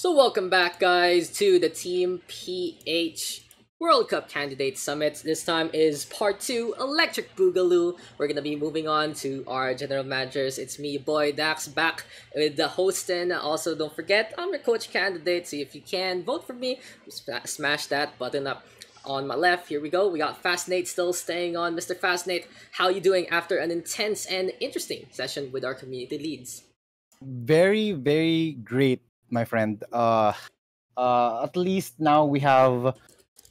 So welcome back guys to the Team PH World Cup Candidate Summit. This time is part 2, Electric Boogaloo. We're gonna be moving on to our general managers. It's me, boy Daks, back with the hosting. Also, don't forget, I'm your coach candidate, so if you can, vote for me. Smash that button up on my left. Here we go. We got Fascinate still staying on. Mr. Fascinate, how you doing after an intense and interesting session with our community leads? Very, very great my friend. Uh, uh, at least now we have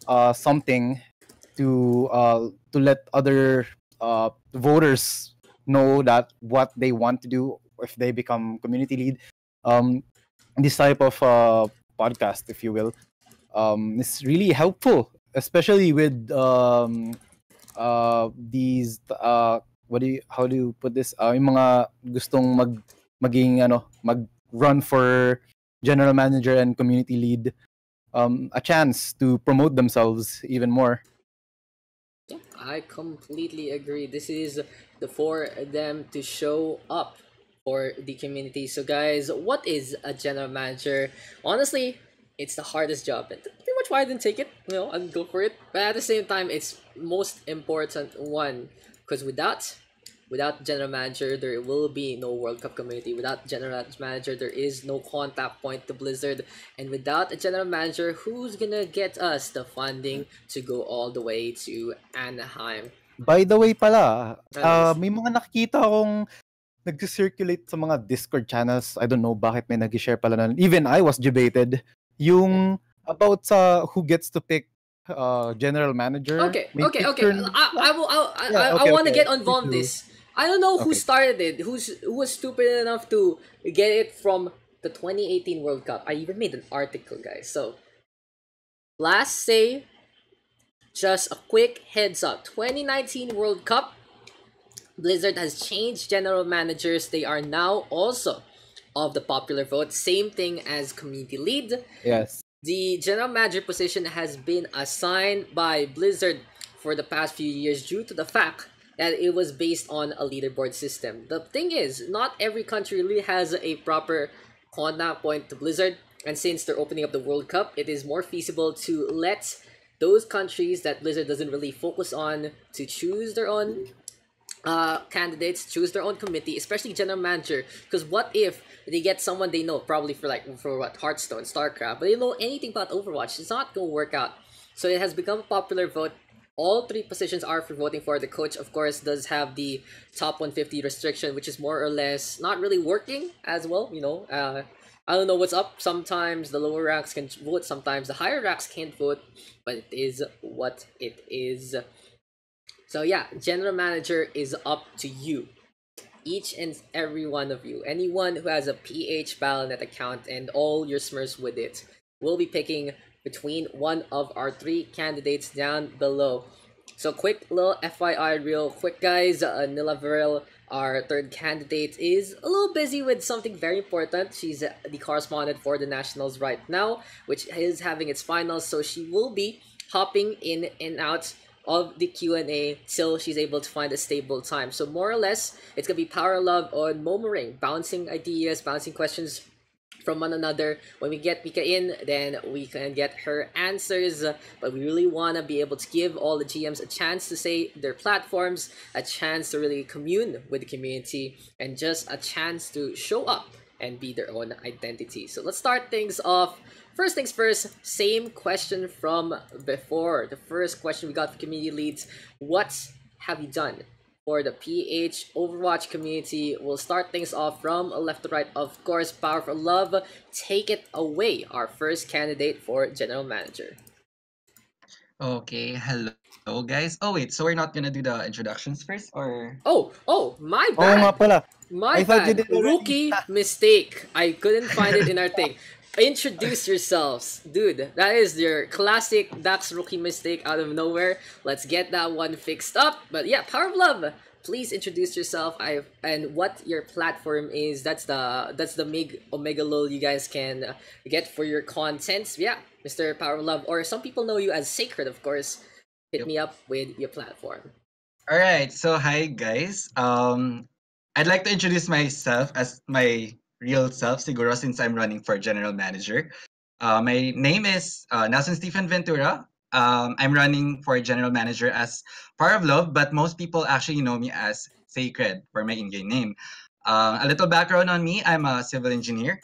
uh, something to uh, to let other uh, voters know that what they want to do if they become community lead. Um, this type of uh, podcast, if you will, um, is really helpful, especially with um, uh, these uh, what do you how do you put this? Uh, yung mga gustong mag maging ano mag run for general manager and community lead um, a chance to promote themselves even more. Yeah, I completely agree. This is the for them to show up for the community. So, guys, what is a general manager? Honestly, it's the hardest job, and pretty much why I didn't take it. You know, I'd go for it. But at the same time, it's most important one because without Without general manager, there will be no World Cup community. Without general manager, there is no contact point to Blizzard. And without a general manager, who's gonna get us the funding to go all the way to Anaheim? By the way pala, uh, may mga nakikita akong nag-circulate sa mga Discord channels. I don't know bakit may nag-share pala na. Even I was debated. Yung about sa who gets to pick uh, general manager. Okay, okay, okay. I, I will. I, I, yeah, okay, I want to okay. get involved in this. I don't know who okay. started it. Who's who was stupid enough to get it from the 2018 World Cup. I even made an article, guys. So, last say, just a quick heads up. 2019 World Cup, Blizzard has changed general managers. They are now also of the popular vote. Same thing as community lead. Yes. The general manager position has been assigned by Blizzard for the past few years due to the fact that it was based on a leaderboard system. The thing is, not every country really has a proper contact point to Blizzard, and since they're opening up the World Cup, it is more feasible to let those countries that Blizzard doesn't really focus on to choose their own uh, candidates, choose their own committee, especially general manager. Because what if they get someone they know, probably for like for what Hearthstone, Starcraft, but they know anything about Overwatch? It's not gonna work out. So it has become a popular vote all three positions are for voting for. The coach, of course, does have the top 150 restriction, which is more or less not really working as well. You know, uh, I don't know what's up. Sometimes the lower ranks can vote, sometimes the higher ranks can't vote, but it is what it is. So yeah, general manager is up to you. Each and every one of you, anyone who has a PH Battle.net account and all your smurfs with it, will be picking between one of our three candidates down below. So quick little FYI real quick guys, uh, Nilaveril, our third candidate, is a little busy with something very important. She's uh, the correspondent for the Nationals right now, which is having its finals, so she will be hopping in and out of the Q&A till she's able to find a stable time. So more or less, it's gonna be Power Love on Momoring, bouncing ideas, bouncing questions from one another. When we get Mika in, then we can get her answers. But we really want to be able to give all the GMs a chance to say their platforms, a chance to really commune with the community, and just a chance to show up and be their own identity. So let's start things off. First things first, same question from before. The first question we got for community leads What have you done for the PH Overwatch community. We'll start things off from left to right. Of course, Power for Love, take it away, our first candidate for General Manager. Okay, hello guys. Oh wait, so we're not gonna do the introductions first, or? Oh, oh, my bad. Oh, nga pala. My I bad. Rookie mistake. I couldn't find it in our thing. Introduce yourselves. Dude, that is your classic Daks rookie mistake out of nowhere. Let's get that one fixed up. But yeah, Power of Love. Please introduce yourself. I and what your platform is. That's the that's the Mig Omega Lol you guys can get for your contents. Yeah, Mr. Power of Love. Or some people know you as Sacred, of course. Hit me up with your platform. All right. So hi guys. Um, I'd like to introduce myself as my real self, siguro, since I'm running for general manager. Uh, my name is uh, Nelson Stephen Ventura. Um, I'm running for general manager as Power of Love, but most people actually know me as Sacred for my in-game name. Uh, a little background on me: I'm a civil engineer.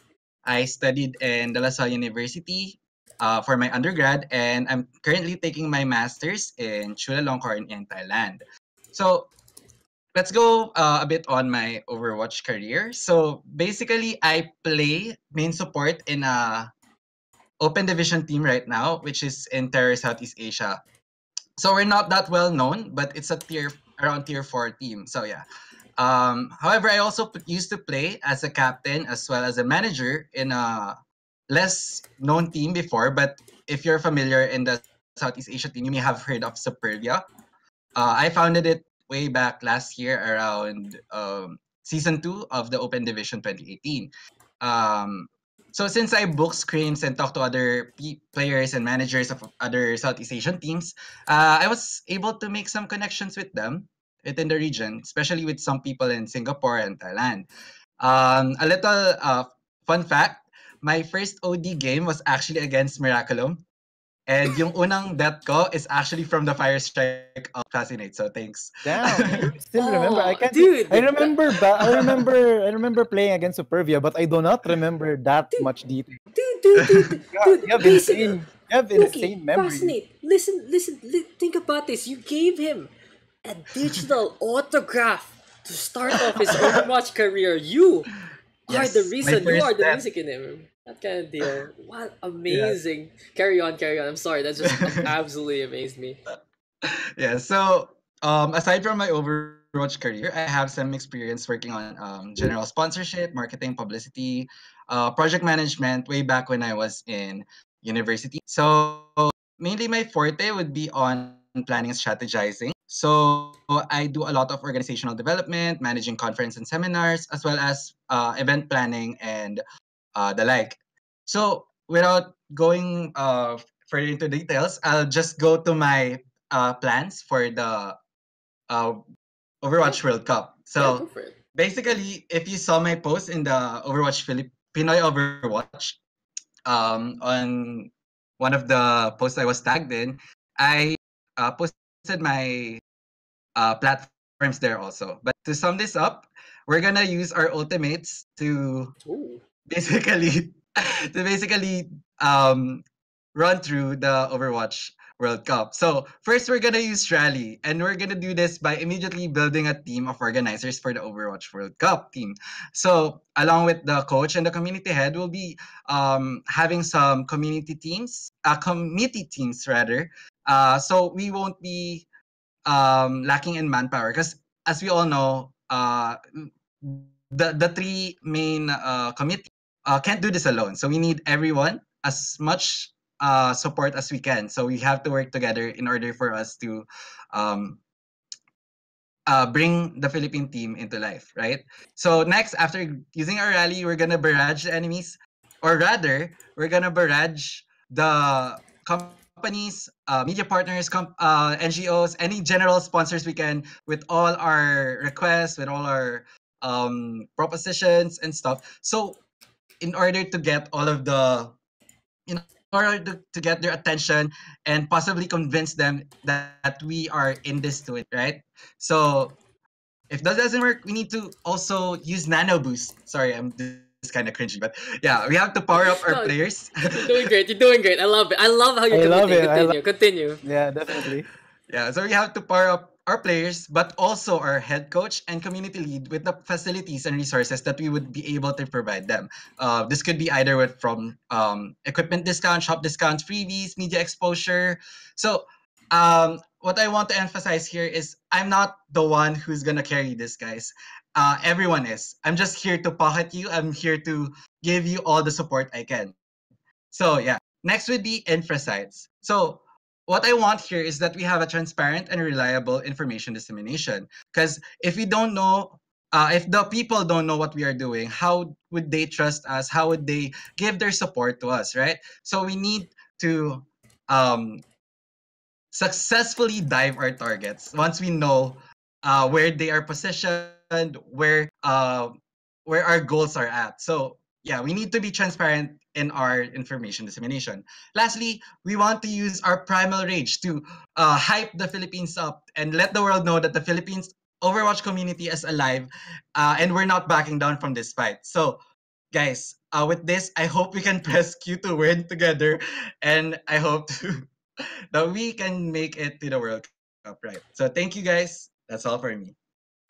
I studied in De La Salle University uh, for my undergrad, and I'm currently taking my master's in Chulalongkorn in Thailand. So let's go uh, a bit on my Overwatch career. So basically, I play main support in a open division team right now, which is in Terror Southeast Asia. So we're not that well known, but it's a tier around tier four team. So yeah. Um, however, I also used to play as a captain as well as a manager in a less known team before. But if you're familiar in the Southeast Asia team, you may have heard of Superbia. Uh, I founded it way back last year around um, season two of the Open Division 2018. Um, so since I book screens and talk to other players and managers of other Southeast Asian teams, uh, I was able to make some connections with them within the region, especially with some people in Singapore and Thailand. Um, a little uh, fun fact: my first OD game was actually against Miraculum. And yung unang death ko is actually from the Fire Strike of Fascinate. So thanks. Damn, I still remember. I Oh, can't. dude, I remember. Ba- I remember. I remember playing against Superbia, but I do not remember that much detail. Dude, dude, dude, dude, dude, You have listen, insane. You have Loki, insane memory. Fascinate. Listen, listen, li- think about this. You gave him a digital autograph to start off his Overwatch career. You are the reason. You are the step. music in him. That kind of deal. What amazing. Carry on, carry on. I'm sorry. That just absolutely amazed me. yeah. So um, aside from my Overwatch career, I have some experience working on um, general sponsorship, marketing, publicity, uh, project management way back when I was in university. So mainly my forte would be on planning and strategizing. So I do a lot of organizational development, managing conference and seminars, as well as uh, event planning and uh, the like. So without going uh, further into details, I'll just go to my uh, plans for the uh, Overwatch World Cup. So it. basically, if you saw my post in the Overwatch Philip Pinoy Overwatch, um, on one of the posts I was tagged in, I uh, posted my uh, platforms there also. But to sum this up, we're gonna use our ultimates to Ooh. Basically to basically um run through the Overwatch World Cup. So first we're gonna use Rally and we're gonna do this by immediately building a team of organizers for the Overwatch World Cup team. So along with the coach and the community head, we'll be um, having some community teams, uh, committee teams rather. Uh, so we won't be um, lacking in manpower because as we all know, uh, the the three main uh, committee uh, can't do this alone. So we need everyone as much uh, support as we can. So we have to work together in order for us to um, uh, bring the Philippine team into life, right? So next, after using our rally, we're gonna barrage the enemies, or rather, we're gonna barrage the companies, uh, media partners, uh, NGOs, any general sponsors we can with all our requests, with all our um, propositions and stuff. So in order to get all of the in order to, to get their attention and possibly convince them that, that we are in this to it right so if that doesn't work we need to also use nano boost sorry i'm just kind of cringy but yeah we have to power up our No, players You're doing great. You're doing great. I love it. I love how you're I love committing. it, I Continue. Continue. Yeah, definitely. Yeah, so we have to power up our players, but also our head coach and community lead with the facilities and resources that we would be able to provide them. Uh, this could be either with from um, equipment discounts, shop discounts, freebies, media exposure. So um, what I want to emphasize here is I'm not the one who's gonna carry this, guys. Uh, everyone is. I'm just here to pocket you. I'm here to give you all the support I can. So yeah, next would be Infra-Sights. So what I want here is that we have a transparent and reliable information dissemination. Because if we don't know, uh, if the people don't know what we are doing, how would they trust us? How would they give their support to us, right? So we need to um, successfully dive our targets once we know uh, where they are positioned, where uh, where our goals are at. So yeah, we need to be transparent in our information dissemination. Lastly, we want to use our primal rage to uh, hype the Philippines up and let the world know that the Philippines Overwatch community is alive, uh, and we're not backing down from this fight. So, guys, uh, with this, I hope we can press Q to win together, and I hope to, that we can make it to the World Cup, right? So, thank you, guys. That's all for me.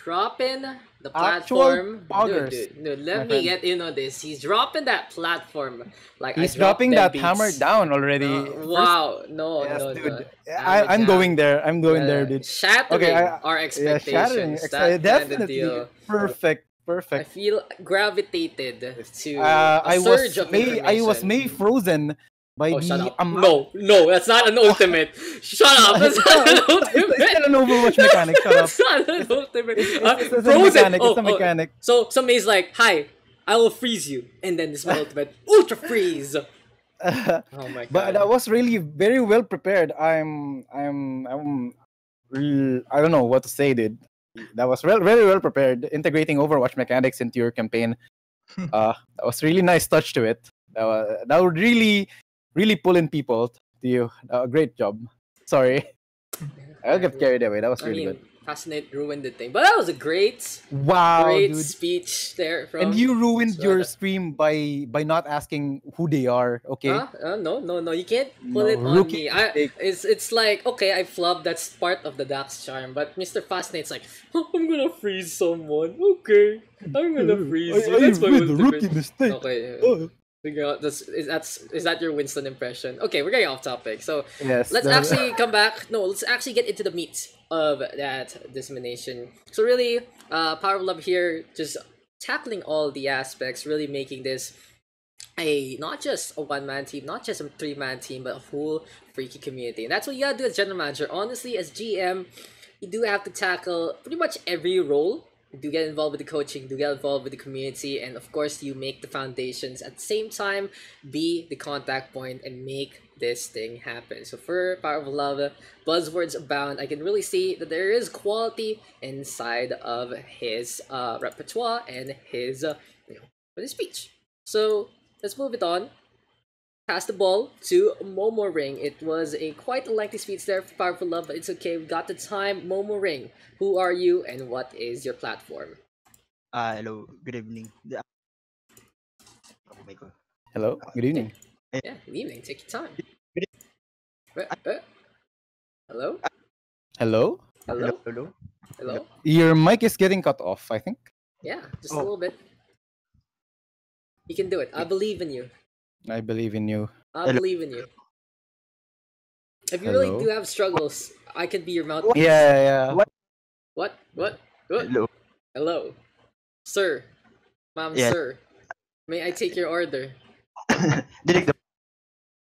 Dropping the Actual platform. Dude, dude, dude, let me friend. get in on this. He's dropping that platform. Like He's dropping that beats. hammer down already. Uh, wow, no, Yes, no, dude. no. I, I'm going there. I'm going Uh, there, dude. Shattering Okay, I- our Yeah, expectations. shattering. that Ex- kind of definitely. deal. Perfect. I feel gravitated to Uh, a I surge was of may I was may frozen by Oh, shut the up. amount. No, no, that's not an ultimate. Shut up. That's not an it's ultimate. still an Overwatch mechanic. Shut up. That's not an ultimate. It's, Uh, it's, it's a mechanic. Oh, it's a oh, mechanic. So somebody's like, "Hi, I will freeze you," and then this is my ultimate ultra freeze. Oh my god! but I was really very well prepared. I'm I'm I'm I don't know what to say, dude. That was re- very well prepared. Integrating Overwatch mechanics into your campaign. uh, that was really nice touch to it. That was, that would really really pulling people to you. Uh, great job. Sorry, I got carried away. That was really I mean, good. Fascinate ruined the thing, but that was a great, Wow, great dude. speech there from. And you ruined your stream by by not asking who they are. Okay. Huh? Uh, no, no, no. You can't pull No, it on rookie me. I, it's it's like okay, I flubbed. That's part of the Daks charm. But Mr. Fascinate's like, "Oh, I'm gonna freeze someone. Okay, I'm gonna freeze you. That's my ultimate. mistake. Okay, Oh. Out that's is that's is that your Winston impression? Okay, we're getting off topic. So Yes. let's actually come back. No, let's actually get into the meat of that dissemination. So really, uh, Power of Love here, just tackling all the aspects, really making this a not just a one man team, not just a three man team, but a whole freaky community. And that's what you gotta do as general manager. Honestly, as GM, you do have to tackle pretty much every role. Do get involved with the coaching, do get involved with the community, and of course, you make the foundations at the same time, be the contact point, and make this thing happen. So for Power of Love, buzzwords abound. I can really see that there is quality inside of his uh, repertoire and his, uh, you know, his speech. So let's move it on. Pass the ball to Momoring. It was a quite a lengthy speech there for Powerful Love, but it's okay. We got the time. Momoring, who are you and what is your platform? Ah, hello. Good evening. Oh my God. Hello. Good evening. Yeah, good evening. Take your time. Good Uh, uh. Hello? Hello. Hello? Hello. Hello? Your mic is getting cut off. I think. Yeah, just a Oh. little bit. You can do it. I believe in you. I believe in you. I Hello. believe in you. If you really do have struggles, I can be your mouth. Yeah, yeah. What? What? What? What? Hello. Hello, sir, ma'am, Yes. sir. May I take your order? Dinig the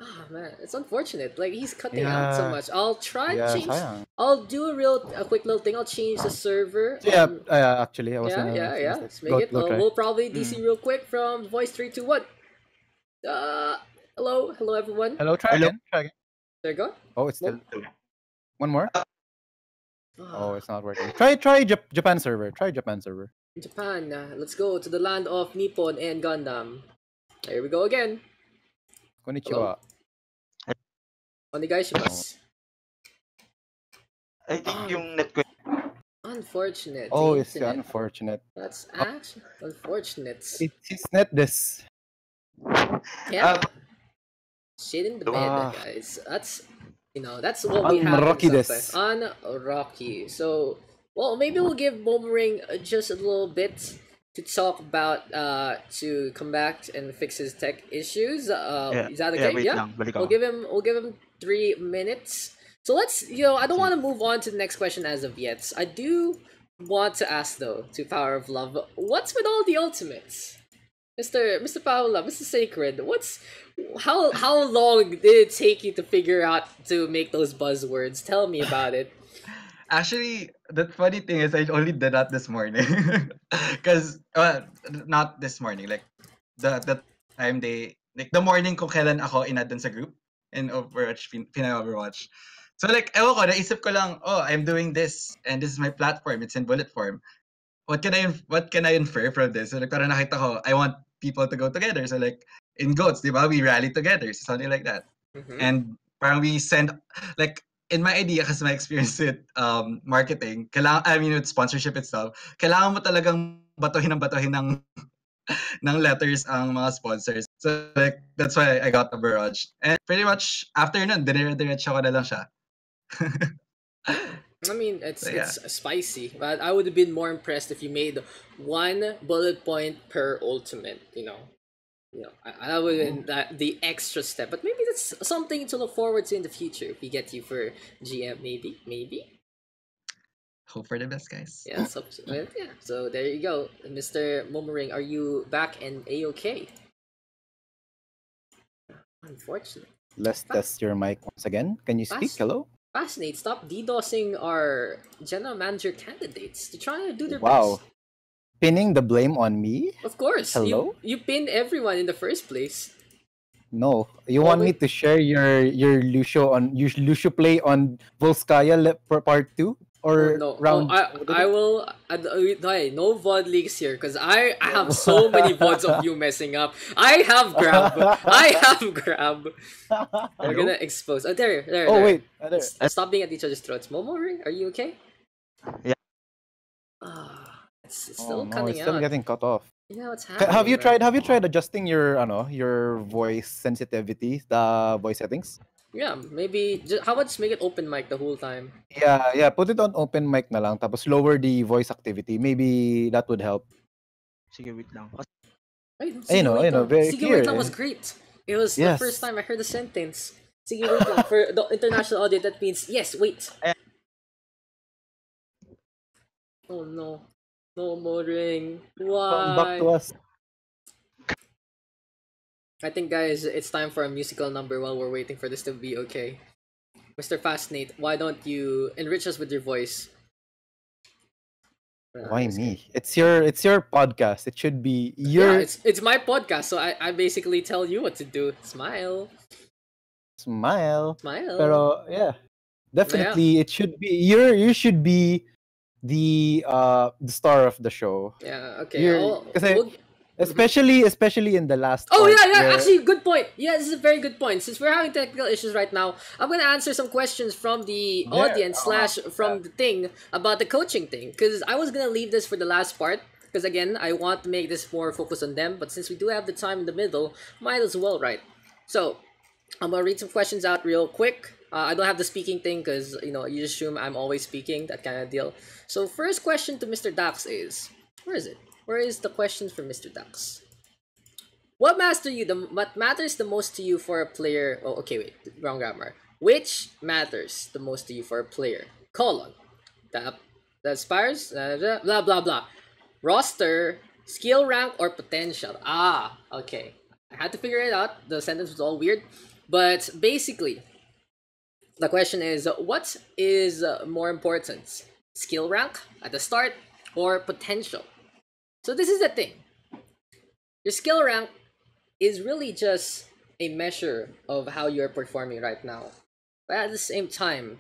Ah man, it's unfortunate. Like he's cutting out so much. I'll try to Yeah, change. sayang. I'll do a real, a quick little thing. I'll change the server. Yeah, um, uh, actually, I was. yeah, gonna yeah, yeah. Let's make Go- it. go Uh, we'll probably DC Mm. real quick from voice three, two, one. Uh, hello, hello everyone. Hello. Try Hello. again. Try again. There you go. Oh, it's still one more. Ah, Oh, it's not working. Try try Jap- Japan server. Try Japan server. Japan. Uh, let's go to the land of Nippon and Gundam. There we go again. Konnichiwa. Onegaishimasu. I think Ah. yung net ko Unfortunate. Oh, it's internet. unfortunate. That's actually unfortunate. It is not this. Yeah. Ah, Shit in the bed, Ah. guys. That's you know, that's what we have Unrocky this. sometimes. Unrocky. So well maybe we'll give Boomerang uh, just a little bit to talk about uh to come back and fix his tech issues. Uh yeah, is that okay? wait Yeah. We'll give him we'll give him three minutes. So let's you know, I don't want to move on to the next question as of yet. I do want to ask though to Power of Love, what's with all the ultimates? Mr. Mr. Love, Mr. Sacred, what's how how long did it take you to figure out to make those buzzwords? Tell me about it. Actually, the funny thing is I only did that this morning. Cause uh, not this morning, like the the time they like the morning kung kailan ako inad sa group in Overwatch, Pin- Pinay Overwatch. So like, ewan ko, naisip ko lang, oh, I'm doing this and this is my platform. It's in bullet form. what can I what can I infer from this? So like parang nakita ko, I want people to go together. So like in goats, di ba? We rally together, so something like that. Mhm. And parang we send like in my idea kasi my experience with um marketing, kailangan I mean with sponsorship itself, kailangan mo talagang batuhin ng batuhin ng ng letters ang mga sponsors. So like that's why I got the barrage. And pretty much after nun, dinire-diretso ko na lang siya. I mean, it's yeah. it's spicy, but I would have been more impressed if you made one bullet point per ultimate. You know, you know, I, I would have been that the extra step. But maybe that's something to look forward to in the future. If we get you for GM, maybe, maybe. Hope for the best, guys. Yeah, so, well, yeah. So there you go, Mr. Momoring. Are you back and a okay? Unfortunately. Let's ah. test your mic once again. Can you speak? Fast. Hello? Fascinate, stop DDoSing our general manager candidates. They're trying to do their Wow. best. Pinning the blame on me? Of course. Hello? You, you pinned everyone in the first place. No. You Oh, want me to share your your Lucio on your Lucio play on Volskaya part two or no, round? oh, I, I will. I, I, no VOD leaks here because I, I have so many VODs of you messing up. I have grab. I have grab. They're gonna expose. Oh, there, there. Oh there. wait, uh, there. Stop being at each other's throats. Momo are you okay? Yeah. Ah, it's, it's Oh, still no, cutting it's still out. getting cut off. Yeah, what's happening? Have you man? tried? Have you tried adjusting your ano your voice sensitivity, the voice settings? Yeah, maybe. Just, how about just make it open mic the whole time? Yeah, yeah. Put it on open mic na lang, tapos lower the voice activity. Maybe that would help. Sige, wait lang. Kasi Ay, Ayun o, Sige, wait ayun o, lang. very Sige, clear, wait lang was great. It was the first time I heard the sentence. Sige, wait lang. For the international audience, that means, yes, wait. Eh. Oh no. No more ring. Come back to Why? us. I think, guys, it's time for a musical number while we're waiting for this to be okay. Mr. Fascinate, why don't you enrich us with your voice? Why me? It's your it's your podcast. It should be your. Yeah, it's it's my podcast, so I, I basically tell you what to do. Smile, smile. smile. Pero yeah, definitely it should be you're you should be the uh the star of the show. yeah, okay. you're- we'll- Especially especially in the last Oh yeah, yeah. where- Actually, good point. Yeah, this is a very good point. Since we're having technical issues right now, I'm gonna answer some questions from the Yeah, audience slash from the thing about the coaching thing. Because I was gonna leave this for the last part. Because again, I want to make this more focused on them. But since we do have the time in the middle, might as well, right? So I'm gonna read some questions out real quick. Uh, I don't have the speaking thing because you know you assume I'm always speaking that kind of deal. So first question to Mr. Daks is, where is it? Where is the question for Mr. Ducks? What matters you? The what matters the most to you for a player? Oh, okay, wait, wrong grammar. Which matters the most to you for a player? Colon. That that aspires. uh, blah blah blah. Roster, skill rank, or potential. Ah, okay. I had to figure it out. The sentence was all weird, but basically, the question is: What is more important, skill rank at the start or potential? So this is the thing. Your skill rank is really just a measure of how you're performing right now. But at the same time,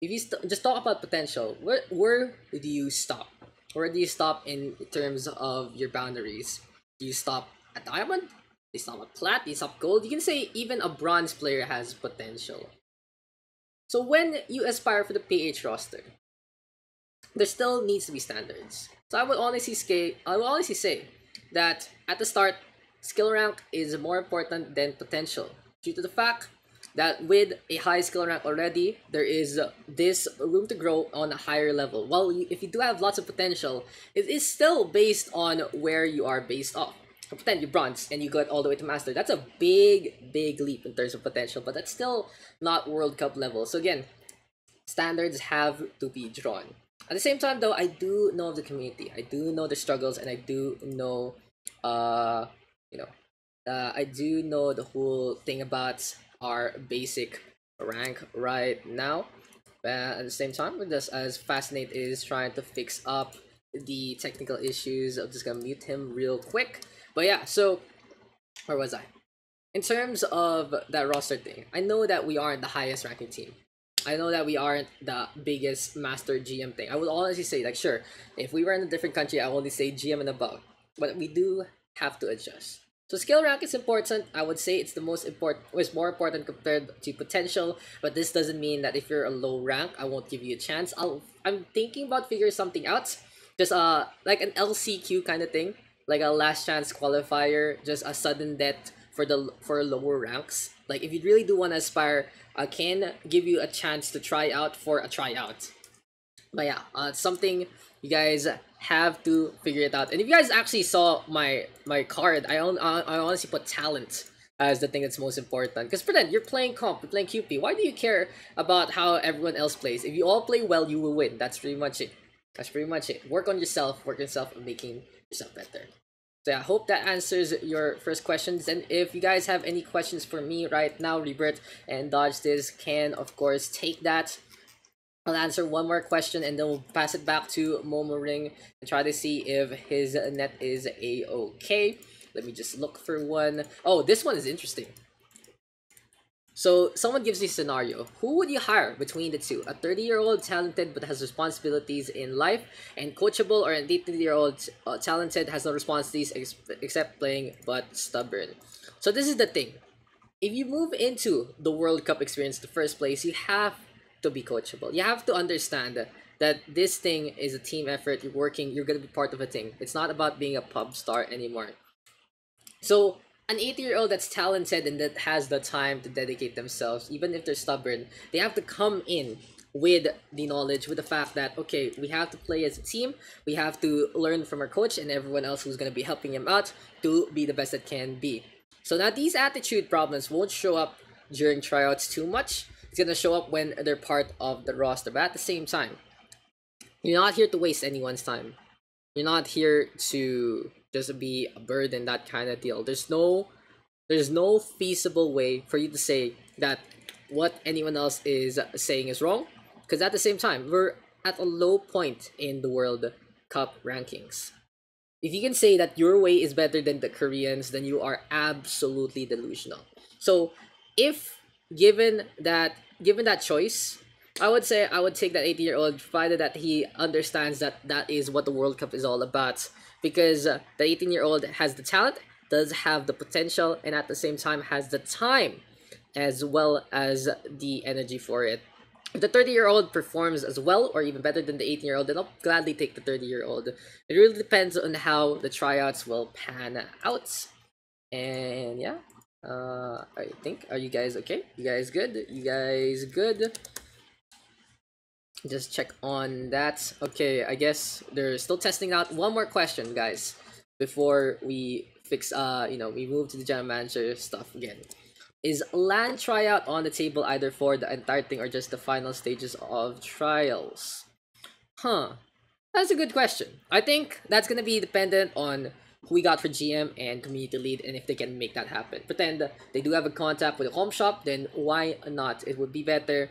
if you st- just talk about potential, where where do you stop? Where do you stop in terms of your boundaries? Do you stop at diamond? Do you stop at plat? Do you stop gold? You can say even a bronze player has potential. So when you aspire for the PH roster, there still needs to be standards. So I would honestly say, I would honestly say that at the start, skill rank is more important than potential due to the fact that with a high skill rank already, there is this room to grow on a higher level. While if you do have lots of potential, it is still based on where you are based off. So pretend you bronze and you got all the way to master. That's a big, big leap in terms of potential, but that's still not World Cup level. So again, standards have to be drawn. At the same time, though, I do know of the community. I do know the struggles, and I do know, uh, you know, uh, I do know the whole thing about our basic rank right now. But at the same time, with this, as Fascinate is trying to fix up the technical issues, I'm just gonna mute him real quick. But yeah, so where was I? In terms of that roster thing, I know that we aren't the highest ranking team. I know that we aren't the biggest master GM thing. I would honestly say, like, sure, if we were in a different country, I would only say GM and above. But we do have to adjust. So skill rank is important. I would say it's the most important, it's more important compared to potential. But this doesn't mean that if you're a low rank, I won't give you a chance. I'll, I'm thinking about figuring something out. Just uh, like an LCQ kind of thing, like a last chance qualifier, just a sudden death for the for lower ranks. Like if you really do want to aspire, I can give you a chance to try out for a tryout. But yeah, uh, something you guys have to figure it out. And if you guys actually saw my my card, I on I honestly put talent as the thing that's most important. Because for then you're playing comp, you're playing QP. Why do you care about how everyone else plays? If you all play well, you will win. That's pretty much it. That's pretty much it. Work on yourself. Work on yourself and making yourself better. So I hope that answers your first questions. And if you guys have any questions for me right now, Rebirth and Dodge this can of course take that. I'll answer one more question and then we'll pass it back to Momoring and try to see if his net is a-okay. Let me just look for one. Oh, this one is interesting. So someone gives you a scenario. Who would you hire between the two? A 30-year-old talented but has responsibilities in life, and coachable, or an 18-year-old uh, talented has no responsibilities ex except playing but stubborn. So this is the thing. If you move into the World Cup experience the first place, you have to be coachable. You have to understand that, that this thing is a team effort. You're working. You're gonna be part of a thing. It's not about being a pub star anymore. So an 80 year old that's talented and that has the time to dedicate themselves, even if they're stubborn, they have to come in with the knowledge, with the fact that, okay, we have to play as a team, we have to learn from our coach and everyone else who's going to be helping him out to be the best that can be. So now these attitude problems won't show up during tryouts too much. It's going to show up when they're part of the roster. But at the same time, you're not here to waste anyone's time. You're not here to just be a burden, that kind of deal. There's no there's no feasible way for you to say that what anyone else is saying is wrong. Because at the same time, we're at a low point in the World Cup rankings. If you can say that your way is better than the Koreans, then you are absolutely delusional. So if given that given that choice, I would say I would take that 80 year old provided that he understands that that is what the World Cup is all about because the 18 year old has the talent, does have the potential, and at the same time has the time as well as the energy for it. If the 30 year old performs as well or even better than the 18 year old, then I'll gladly take the 30 year old. It really depends on how the tryouts will pan out. And yeah, uh, I think, are you guys okay? You guys good? You guys good? Just check on that. Okay i guess they're still testing out one more question guys before we fix uh you know we move to the general manager stuff again. Is LAN tryout on the table either for the entire thing or just the final stages of trials? Huh. That's a good question. I think that's gonna be dependent on who we got for gm and community lead and if they can make that happen. Pretend they do have a contact with a home shop then why not? It would be better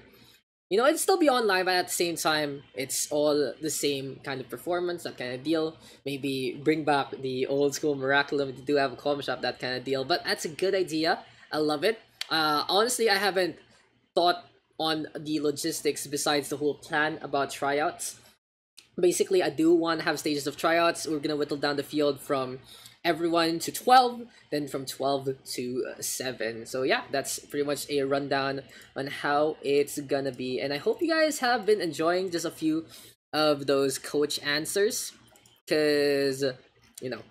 you know, it'd still be online, but at the same time, it's all the same kind of performance, that kind of deal. Maybe bring back the old school Miraculum you do have a common shop, that kind of deal. But that's a good idea. I love it. Uh, honestly, I haven't thought on the logistics besides the whole plan about tryouts. Basically, I do want to have stages of tryouts. We're gonna whittle down the field from everyone to 12 then from 12 to uh, 7 so yeah that's pretty much a rundown on how it's gonna be and i hope you guys have been enjoying just a few of those coach answers because you know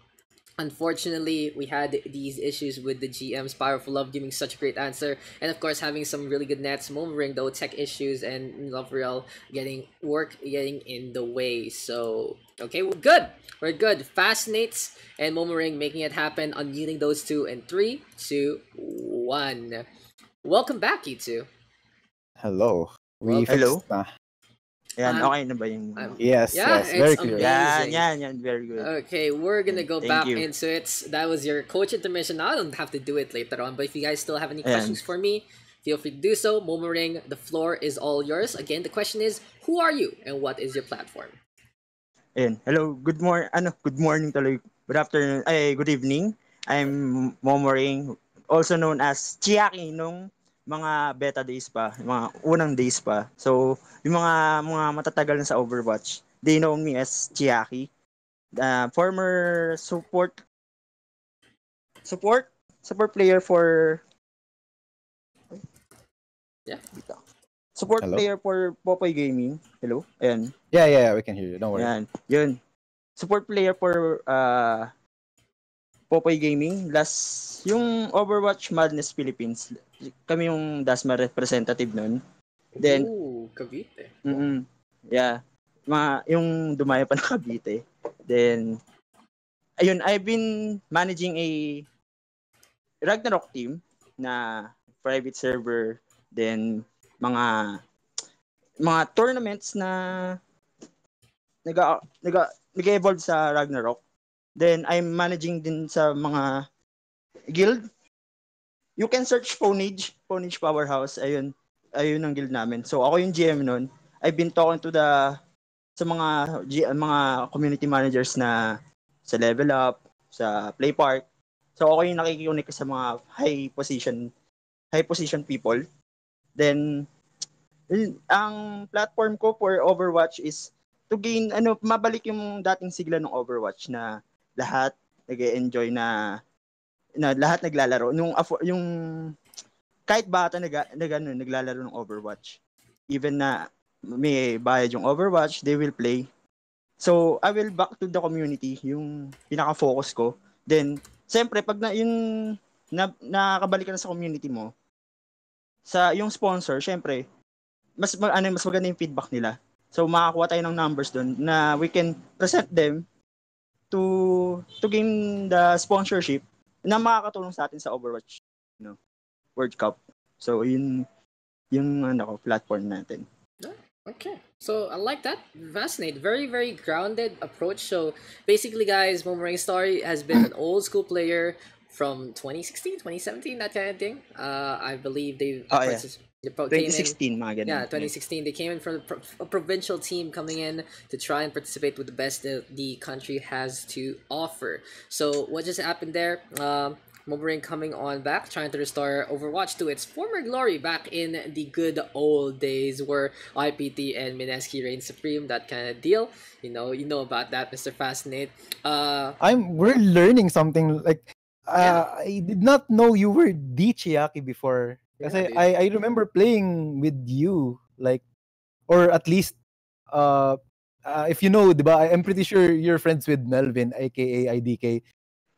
Unfortunately, we had these issues with the GM's Powerful Love giving such a great answer, and of course having some really good nets. Momoring though tech issues and Love Real getting work getting in the way. So okay, we're good. We're good. Fascinates and Momoring making it happen, unmuting those two in three, two, one. Welcome back, you two. Hello. We hello. fixed na. Yan, Um, okay na ba yung... um, Yes, Yeah, yes, very it's clear. amazing. yan, yan, yan, very good. Okay, we're gonna go Thank back you. into it. That was your coach intermission. I don't have to do it later on, but if you guys still have any Ayan. questions for me, feel free to do so. Momoring, the floor is all yours. Again, the question is, who are you and what is your platform? Ayun, hello, good morning, ano, good morning tuloy, good afternoon, ay, good evening. I'm Momoring, also known as Chiaki nung mga beta days pa, mga unang days pa. So, yung mga mga matatagal na sa Overwatch, they know me as Chiaki. Uh, former support support support player for Yeah. Dito. Support Hello? player for Popoy Gaming. Hello? Ayan. Yeah, yeah, yeah, we can hear you. Don't worry. Ayan. Yun. Support player for uh, Popoy Gaming. Last, yung Overwatch Madness Philippines. Kami yung Dasma representative nun. Then, Ooh, Cavite. mm yeah. Mga, yung dumaya pa ng Cavite. Then, ayun, I've been managing a Ragnarok team na private server. Then, mga mga tournaments na naga naga nag-evolve sa Ragnarok. Then I'm managing din sa mga guild. You can search Ponage, Ponage Powerhouse. Ayun, ayun ang guild namin. So ako yung GM nun. I've been talking to the sa mga G, mga community managers na sa level up, sa play park. So ako yung nakikiunik sa mga high position high position people. Then ang platform ko for Overwatch is to gain ano mabalik yung dating sigla ng Overwatch na lahat nag-enjoy na na lahat naglalaro. Nung yung kahit bata nag, nag ano, naglalaro ng Overwatch even na may bayad yung Overwatch they will play. So I will back to the community yung pinaka-focus ko. Then siyempre pag na yung na, nakakabalik ka na sa community mo sa yung sponsor syempre mas ma- ano mas maganda yung feedback nila So makakuha tayo ng numbers doon na we can present them to to gain the sponsorship na makakatulong sa atin sa Overwatch no World Cup. So yun yung ano ko platform natin. Okay. So I like that. Fascinating. Very, very grounded approach. So basically, guys, Momoring Story has been an old school player from 2016, 2017, that kind of thing. Uh, I believe they Oh, yeah. Partic- they pro- came in- 2016 mga ganun. Yeah, 2016. They came in from a provincial team coming in to try and participate with the best that the country has to offer. So what just happened there? Um, Momoring coming on back, trying to restore Overwatch to its former glory back in the good old days where IPT and Mineski reigned supreme, that kind of deal. You know, you know about that, Mr. Fascinate. Uh, I'm we're learning something like uh, I did not know you were D Chiaki before. Yeah, Kasi dude. I, I remember playing with you like or at least uh, uh if you know, 'di ba? I'm pretty sure you're friends with Melvin aka IDK.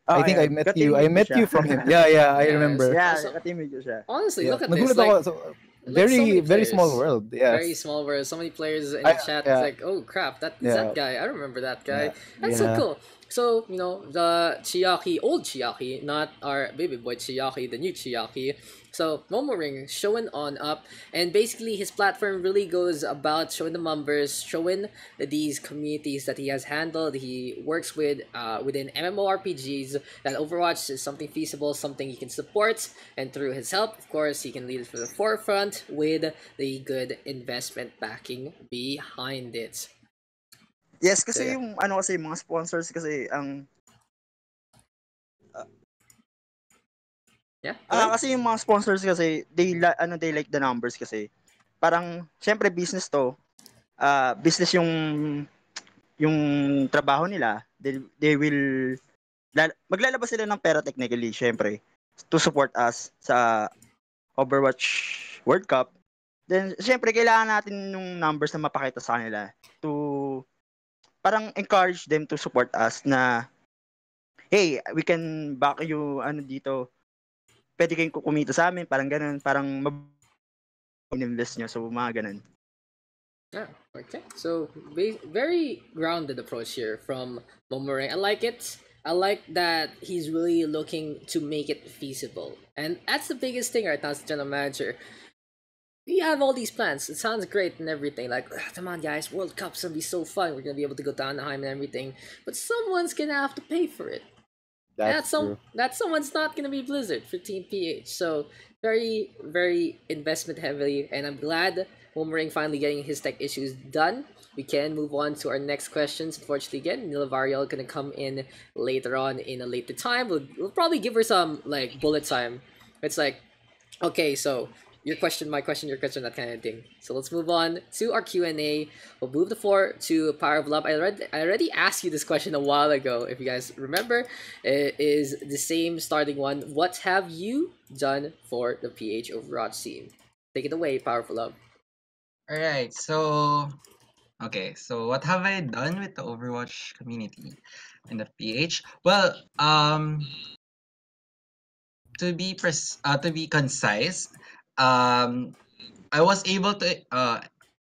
Ah, I think yeah. I met you. I met siya. you from him. Yeah, yeah, I Yes. remember. yeah, So- katimig ko siya. honestly, Yeah. look at this. Nagulat Like, ako. So, like very so very small world. Yeah. Very small world. So many players in I- the chat. yeah. It's like, oh crap, that is Yeah. that guy. I remember that guy. Yeah. That's so cool. So you know the Chiaki, old Chiaki, not our baby boy Chiaki, the new Chiaki. So Momoring showing on up, and basically his platform really goes about showing the numbers, showing these communities that he has handled. He works with uh, within MMORPGs. That Overwatch is something feasible, something he can support, and through his help, of course, he can lead it to the forefront with the good investment backing behind it. Yes, kasi Yeah. yung ano kasi mga sponsors kasi ang Yeah. Ah, kasi yung mga sponsors kasi they la- ano they like the numbers kasi. Parang syempre business to. Ah, business yung yung trabaho nila. They, they will lal- maglalabas sila ng pera technically syempre to support us sa Overwatch World Cup. Then syempre kailangan natin yung numbers na mapakita sa kanila to parang encourage them to support us na hey, we can back you ano dito pwede kayong kumita sa amin, parang ganun, parang invest nyo, so mga ganun. Yeah. Okay. So very grounded approach here from Momoring. I like it. I like that he's really looking to make it feasible, and that's the biggest thing right now as general manager. We have all these plans. It sounds great and everything. Like, "Ah, come on, guys, World Cup's gonna be so fun. We're gonna be able to go down the Anaheim and everything. But someone's gonna have to pay for it. That's That's some that someone's not gonna be Blizzard for Team PH. So very very investment heavily, and I'm glad Momoring finally getting his tech issues done. We can move on to our next questions. Unfortunately, again, Nila Varial gonna come in later on in a later time. We'll, we'll probably give her some like bullet time. It's like, okay, so your question, my question, your question, that kind of thing. So let's move on to our Q and A. We'll move the floor to Power of Love. I already, I already asked you this question a while ago. If you guys remember, it is the same starting one. What have you done for the PH Overwatch scene? Take it away, Power of Love. All right. So, okay. So, what have I done with the Overwatch community and the PH? Well, um, to be pres- uh, to be concise, um, I was able to uh,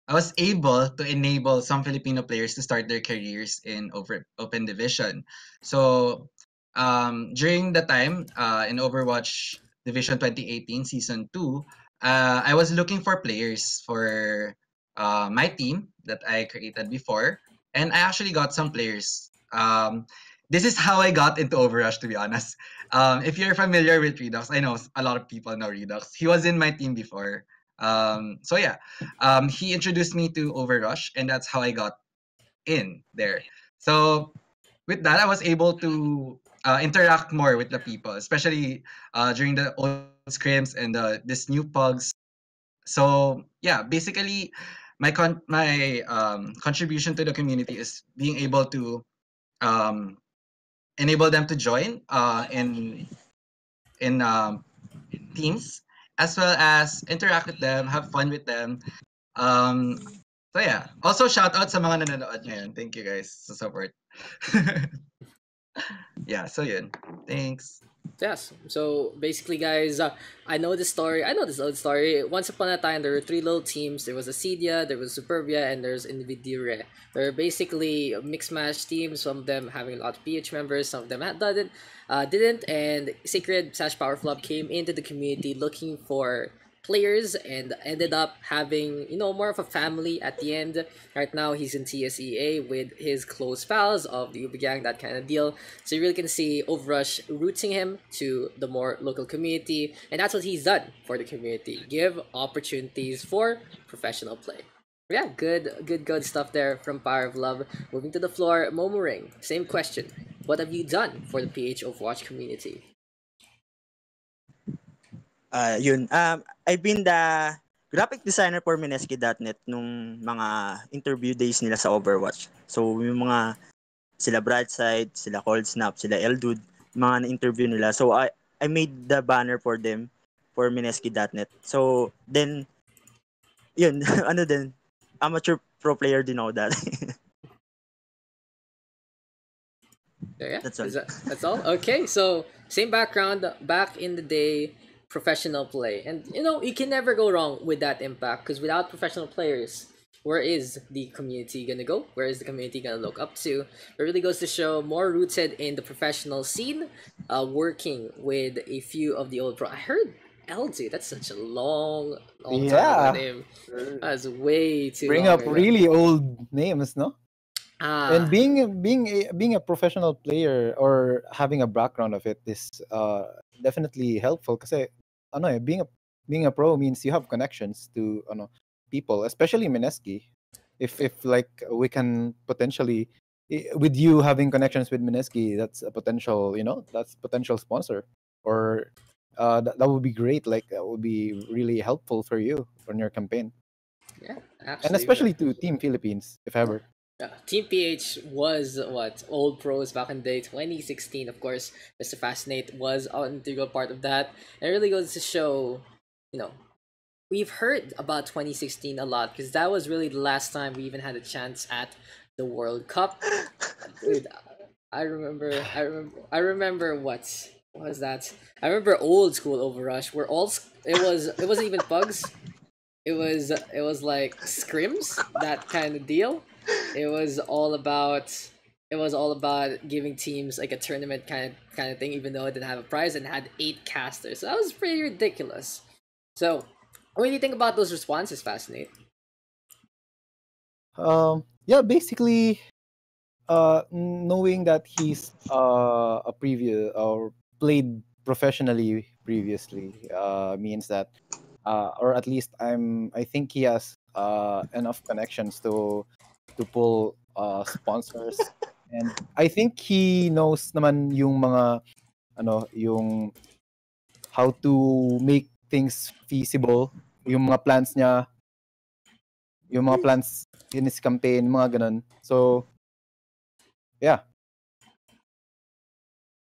I was able to enable some Filipino players to start their careers in over Open Division. So um, during the time uh, in Overwatch Division 2018 Season 2, uh, I was looking for players for uh, my team that I created before, and I actually got some players. Um, this is how I got into Overrush, to be honest. Um, if you're familiar with Redux, I know a lot of people know Redux. He was in my team before. Um, so yeah, um, he introduced me to Overrush, and that's how I got in there. So with that, I was able to uh, interact more with the people, especially uh, during the old scrims and the this new pugs. So yeah, basically, my con my um, contribution to the community is being able to um, enable them to join uh, in in um, teams as well as interact with them, have fun with them. Um, so yeah. Also shout out sa mga nanonood ngayon. Thank you guys sa support. yeah, so yun. Thanks. Yes. So basically, guys, uh, I know this story. I know this old story. Once upon a time, there were three little teams. There was Acedia, there was Superbia, and there's Invidia. They're basically mixed match teams. Some of them having a lot of PH members. Some of them had didn't, uh, didn't. And Sacred Sash Power Club came into the community looking for players and ended up having you know more of a family at the end. Right now he's in tsea with his close pals of the Ubi gang that kind of deal. So you really can see overrush rooting him to the more local community and that's what he's done for the community. Give opportunities for professional play. Yeah good good good stuff there from power of love. Moving to the floor momoring same question. What have you done for the ph overwatch community Uh, yun. Um, I've been the graphic designer for Mineski.net nung mga interview days nila sa Overwatch. So, yung mga sila Brightside, sila Cold Snap, sila Eldude, mga na-interview nila. So, I, I made the banner for them for Mineski.net. So, then, yun, ano din, amateur pro player din ako dati. yeah, That's all. That, that's all. Okay, so same background back in the day, professional play, and you know you can never go wrong with that impact because without professional players, where is the community gonna go? Where is the community gonna look up to? It really goes to show more rooted in the professional scene, uh, working with a few of the old pro. I heard LD. That's such a long, long Yeah. time name. That's way too. Bring up really old names, no? Ah, and being being a, being a professional player or having a background of it is uh definitely helpful kasi ano eh being a being a pro means you have connections to ano people especially Mineski. If if like we can potentially with you having connections with Mineski that's a potential you know that's potential sponsor. Or uh that, that would be great like that would be really helpful for you on your campaign. Yeah, absolutely. and especially to team Philippines if ever Yeah, Team PH was what old pros back in the day 2016. Of course, Mr. Fascinate was an integral part of that. And it really goes to show, you know, we've heard about 2016 a lot because that was really the last time we even had a chance at the World Cup. Dude, I remember, I remember, I remember what what was that? I remember old school Overrush where all it was it wasn't even bugs. It was it was like scrims that kind of deal it was all about it was all about giving teams like a tournament kind of kind of thing even though it didn't have a prize and had eight casters. So that was pretty ridiculous. So what do you think about those responses fascinate? Um, yeah, basically, uh, knowing that he's uh, a previous or played professionally previously uh, means that, uh, or at least I'm, I think he has uh, enough connections to to pull uh, sponsors, and I think he knows naman yung mga ano yung how to make things feasible, yung mga plans niya, yung mga plans in his campaign, mga ganun. So, yeah.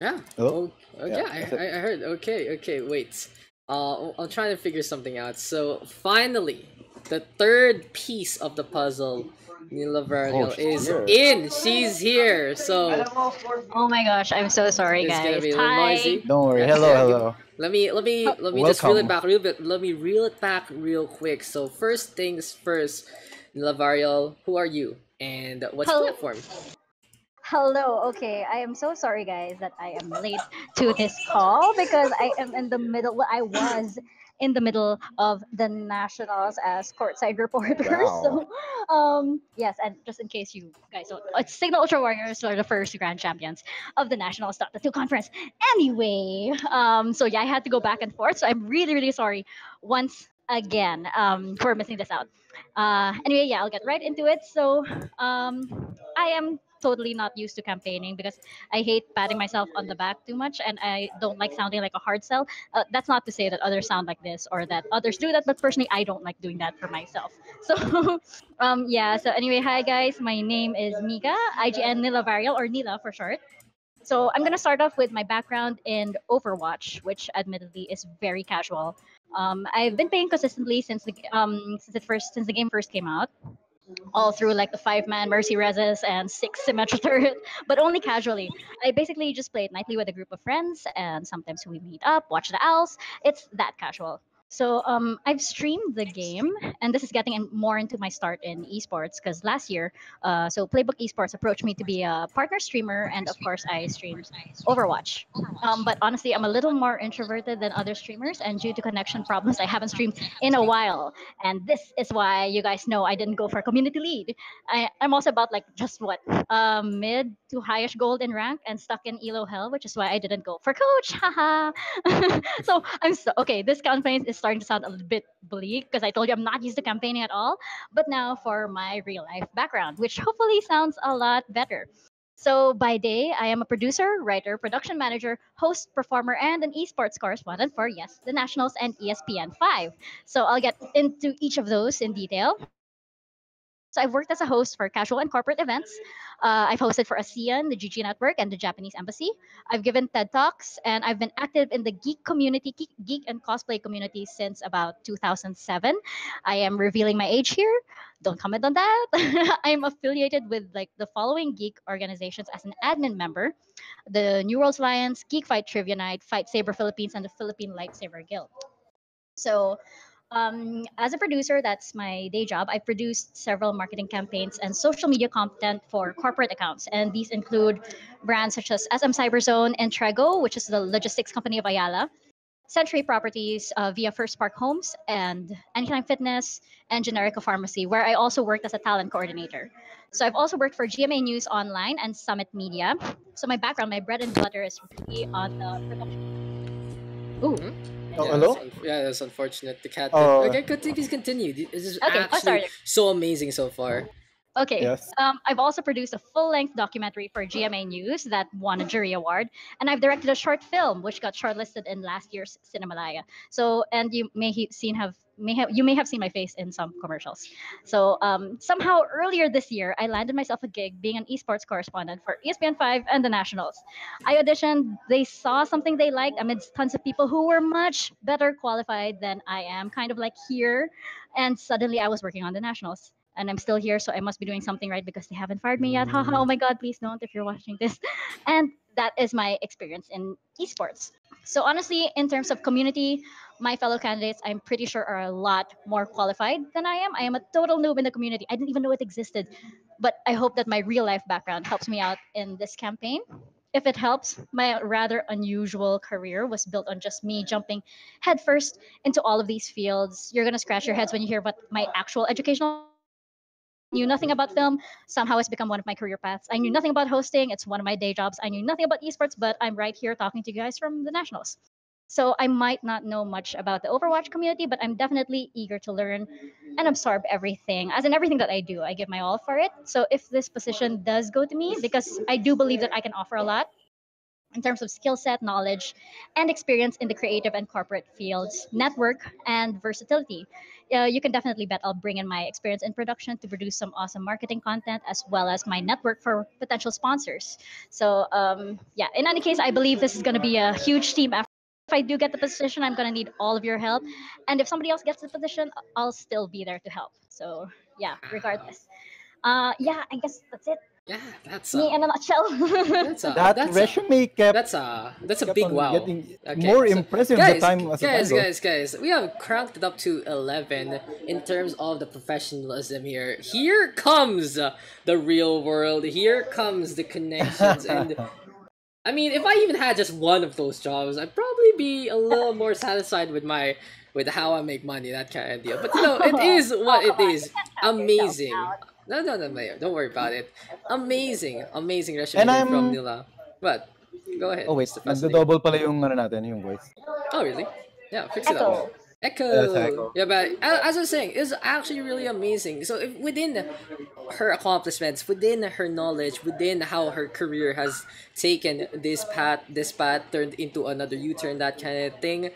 Yeah. Oh, Oh, yeah, yeah, I. I I heard. Okay, okay, wait. Uh, I'm trying to figure something out. So finally, the third piece of the puzzle, Um, Nila Varial, Oh, is here. in. She's here. So Oh my gosh, I'm so sorry, it's gonna guys. be a Hi. noisy. Don't worry. Hello, hello. Let me let me oh. let me just reel it back real bit. Let me reel it back real quick. So first things first, Nila Varial, who are you and what's your Hello. platform? Hello. Okay, I am so sorry, guys, that I am late to this call because I am in the middle. I was in the middle of the nationals as courtside reporter. So, um, yes, and just in case you guys don't, it's Cignal Ultra Warriors are the first grand champions of the nationals Dota 2 conference. Anyway, um, so yeah, I had to go back and forth. So I'm really, really sorry once again um, for missing this out. Uh, anyway, yeah, I'll get right into it. So, um, I am totally not used to campaigning because I hate patting myself on the back too much and I don't like sounding like a hard sell. Uh, that's not to say that others sound like this or that others do that, but personally, I don't like doing that for myself. So, um, yeah, so anyway, hi guys, my name is Mika, IGN Nila Varial or Nila for short. So I'm gonna start off with my background in Overwatch, which admittedly is very casual. Um, I've been playing consistently since the um since it first since the game first came out, all through like the five man Mercy Reses and six Symmetra turret, but only casually. I basically just played nightly with a group of friends, and sometimes we meet up, watch the owls. It's that casual. So um, I've streamed the game, and this is getting in, more into my start in esports because last year, uh, so Playbook Esports approached me to be a partner streamer, and of course I streamed Overwatch. Um, but honestly, I'm a little more introverted than other streamers, and due to connection problems, I haven't streamed in a while. And this is why you guys know I didn't go for community lead. I, I'm also about like just what um, mid to highish gold in rank and stuck in elo hell, which is why I didn't go for coach. Haha. so I'm so okay. This campaign is starting to sound a little bit bleak because I told you I'm not used to campaigning at all. But now for my real life background, which hopefully sounds a lot better. So by day, I am a producer, writer, production manager, host, performer, and an esports correspondent for Yes, the Nationals and E ESPN 5. So I'll get into each of those in detail. So I've worked as a host for casual and corporate events. Uh, I've hosted for ASEAN, the GG Network, and the Japanese Embassy. I've given TED Talks, and I've been active in the geek community, geek, and cosplay community since about 2007. I am revealing my age here. Don't comment on that. I'm affiliated with like the following geek organizations as an admin member: the New Worlds Alliance, Geek Fight Trivia Night, Fight Saber Philippines, and the Philippine Lightsaber Guild. So um, as a producer, that's my day job. I produced several marketing campaigns and social media content for corporate accounts, and these include brands such as SM Cyberzone, Entrego, which is the logistics company of Ayala, Century Properties uh, via PHirst Park Homes, and Anytime Fitness and Generika Pharmacy, where I also worked as a talent coordinator. So I've also worked for GMA News Online and Summit Media. So my background, my bread and butter is really on the production. Ooh, Oh, yeah, hello? that's yeah, that's unfortunate. The cat. Oh. okay, continue, please continue. This is Okay, oh, actually sorry. so amazing so far. Okay. Yes. Um, I've also produced a full-length documentary for GMA News that won a jury award, and I've directed a short film which got shortlisted in last year's Cinemalaya. So, and you may have seen have may have you may have seen my face in some commercials. So, um, somehow earlier this year, I landed myself a gig being an esports correspondent for ESPN 5 and the Nationals. I auditioned. They saw something they liked amidst tons of people who were much better qualified than I am, kind of like here, and suddenly I was working on the Nationals and I'm still here, so I must be doing something right because they haven't fired me yet. Oh my god, please don't if you're watching this. And that is my experience in esports. So honestly, in terms of community, my fellow candidates, I'm pretty sure are a lot more qualified than I am. I am a total noob in the community. I didn't even know it existed. But I hope that my real life background helps me out in this campaign. If it helps, my rather unusual career was built on just me jumping headfirst into all of these fields. You're gonna scratch your heads when you hear about my actual educational knew nothing about film somehow it's become one of my career paths i knew nothing about hosting it's one of my day jobs i knew nothing about esports but i'm right here talking to you guys from the nationals so i might not know much about the overwatch community but i'm definitely eager to learn and absorb everything as in everything that i do i give my all for it so if this position does go to me because i do believe that i can offer a lot in terms of skill set, knowledge, and experience in the creative and corporate fields, network, and versatility. Uh, you can definitely bet I'll bring in my experience in production to produce some awesome marketing content as well as my network for potential sponsors. So, um, yeah, in any case, I believe this is going to be a huge team effort. If I do get the position, I'm going to need all of your help. And if somebody else gets the position, I'll still be there to help. So, yeah, regardless. Uh, yeah, I guess that's it. Yeah, that's Me a, in a nutshell. that's a, that that's a, kept, that's a that's a big on wow. getting Okay, more so- impressive guys, the time as guys, the time guys, guys, we have cranked it up to 11 in terms of the professionalism here. Here comes uh, the real world. Here comes the connections. and I mean, if I even had just one of those jobs, I'd probably be a little more satisfied with my with how I make money, that kind of deal. But you know, it is what it is. Amazing. No, no, no, Mayor. Don't worry about it. Amazing, amazing resume And I'm- from Nila. But go ahead. Oh wait, Mr. Fascinating. nagdo-double pala yung ano natin, yung voice. Oh, really? Yeah, fix it up. Echo. Yeah, but as I was saying, it's actually really amazing. So if within her accomplishments, within her knowledge, within how her career has taken this path, this path turned into another U-turn, that kind of thing,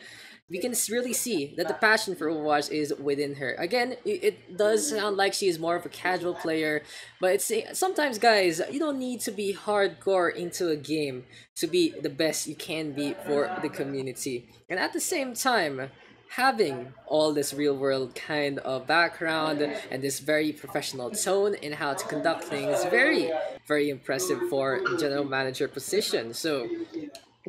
we can really see that the passion for Overwatch is within her. Again, it, it does sound like she is more of a casual player, but it's eh, sometimes, guys, you don't need to be hardcore into a game to be the best you can be for the community. And at the same time, having all this real world kind of background and this very professional tone in how to conduct things very very impressive for general manager position. So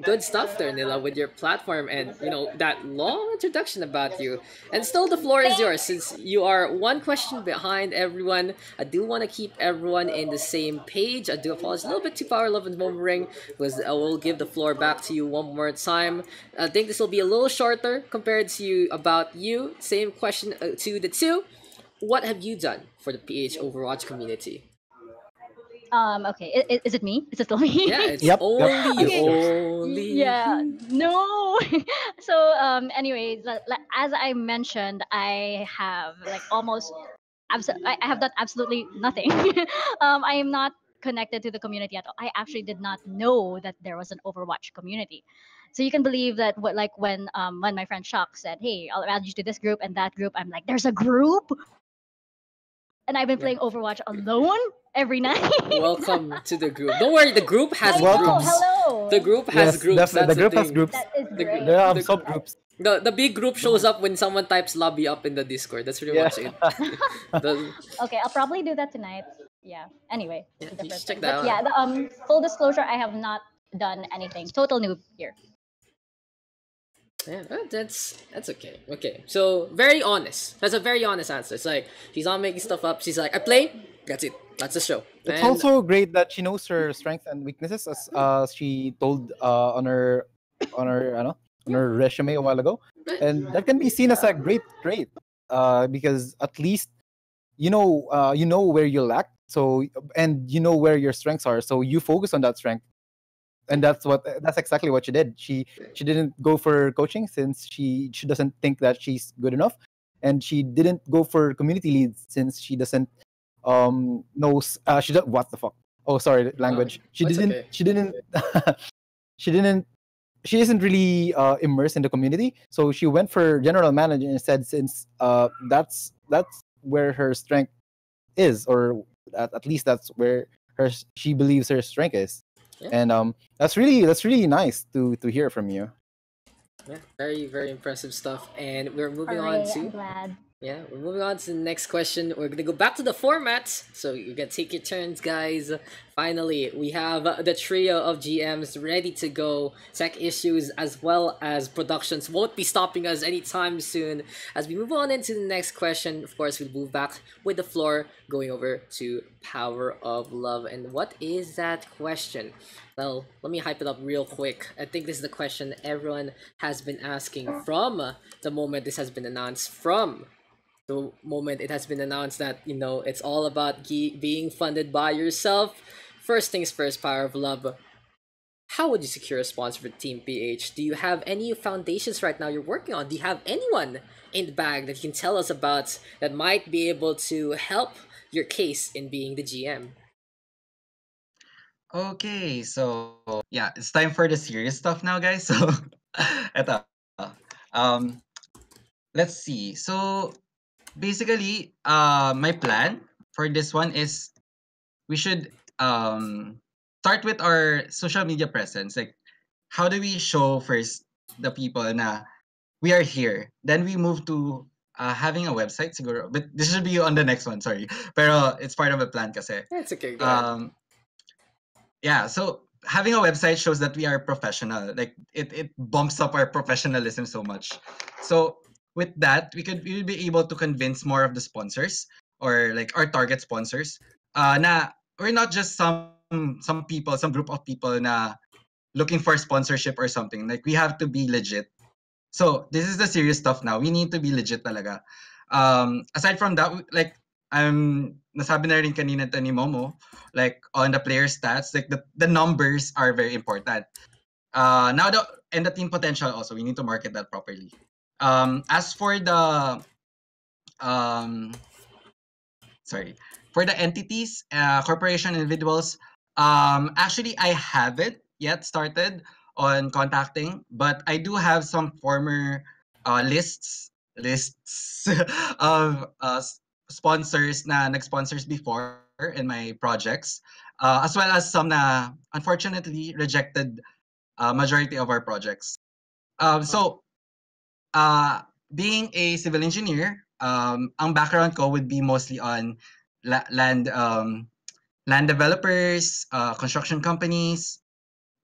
good stuff there nila with your platform and you know that long introduction about you. And still the floor is yours since you are one question behind everyone. I do want to keep everyone in the same page. I do apologize a little bit to power love and ring because i will give the floor back to you one more time. I think this will be a little shorter compared to you about you. Same question uh, to the two. What have you done for the ph overwatch community Um, okay, i- i- is it me? Is it still me? yeah it's Yep, yep. only you Okay. only yeah no so um anyways li- li- as i mentioned i have like almost abso- I, I have done absolutely nothing um i am not connected to the community at all i actually did not know that there was an overwatch community so you can believe that what like when um when my friend shock said hey i'll add you to this group and that group i'm like there's a group and i've been Yeah. playing overwatch alone every night welcome to the group don't worry the group has I Welcome. groups hello the group has Yes, groups definitely. that's The group has groups. that is great gr- There are The- subgroups. The the big group shows up when someone types lobby up in the Discord. That's pretty Yeah. much it. The- Okay, I'll probably do that tonight. Yeah. Anyway, Yeah, it's a you different should check that But yeah, the, um, full disclosure, I have not done anything. Total noob here. Yeah, that's that's okay. Okay, so very honest. That's a very honest answer. It's like she's not making stuff up. She's like, I play. That's it. That's the show. It's also great that she knows her strengths and weaknesses as uh, she told uh, on her on her ano, on her resume a while ago. And that can be seen as a great trait. Uh, because at least you know uh, you know where you lack. So and you know where your strengths are. So you focus on that strength. And that's what that's exactly what she did. She she didn't go for coaching since she she doesn't think that she's good enough. And she didn't go for community leads since she doesn't um knows uh she does what the fuck oh sorry language she didn't okay. she didn't she didn't she isn't really uh immersed in the community so she went for general manager instead since uh that's that's where her strength is or at, at least that's where her she believes her strength is Yeah. and um that's really that's really nice to to hear from you yeah, very very impressive stuff. And we're moving Hooray, on I'm to glad. Yeah, we're moving on to the next question. We're gonna go back to the format, so you can take your turns, guys. Finally, we have the trio of GMs ready to go. Tech issues as well as productions won't be stopping us anytime soon. As we move on into the next question, of course, we'll move back with the floor, going over to Power of Love. And what is that question? Well, let me hype it up real quick. I think this is the question everyone has been asking from the moment this has been announced. From the moment it has been announced that you know it's all about ge- being funded by yourself. First things first, Power of Love. How would you secure a sponsor for Team PH? Do you have any foundations right now you're working on? Do you have anyone in the bag that you can tell us about that might be able to help your case in being the GM? Okay, so yeah, it's time for the serious stuff now, guys. So, eto. Um, let's see. So, basically, uh, my plan for this one is we should um start with our social media presence. Like, how do we show first the people na we are here? Then we move to uh, having a website, siguro. But this should be on the next one, sorry. Pero it's part of a plan kasi. That's okay. Go. Um, yeah, so having a website shows that we are professional. Like it, it bumps up our professionalism so much. So with that, we could we will be able to convince more of the sponsors or like our target sponsors. Uh, na we're not just some some people, some group of people na looking for sponsorship or something. Like we have to be legit. So this is the serious stuff now. We need to be legit talaga. Um, aside from that, like I'm nasabi na rin kanina to ni Momo, like on the player stats, like the, the numbers are very important. Uh, now the and the team potential also, we need to market that properly. Um, as for the um, sorry, for the entities, uh, corporation, individuals, um, actually I haven't yet started on contacting, but I do have some former uh, lists lists of uh, sponsors na nag-sponsors before in my projects, uh, as well as some na unfortunately rejected uh, majority of our projects. Um, so, uh, being a civil engineer, um, ang background ko would be mostly on la- land um, land developers, uh, construction companies,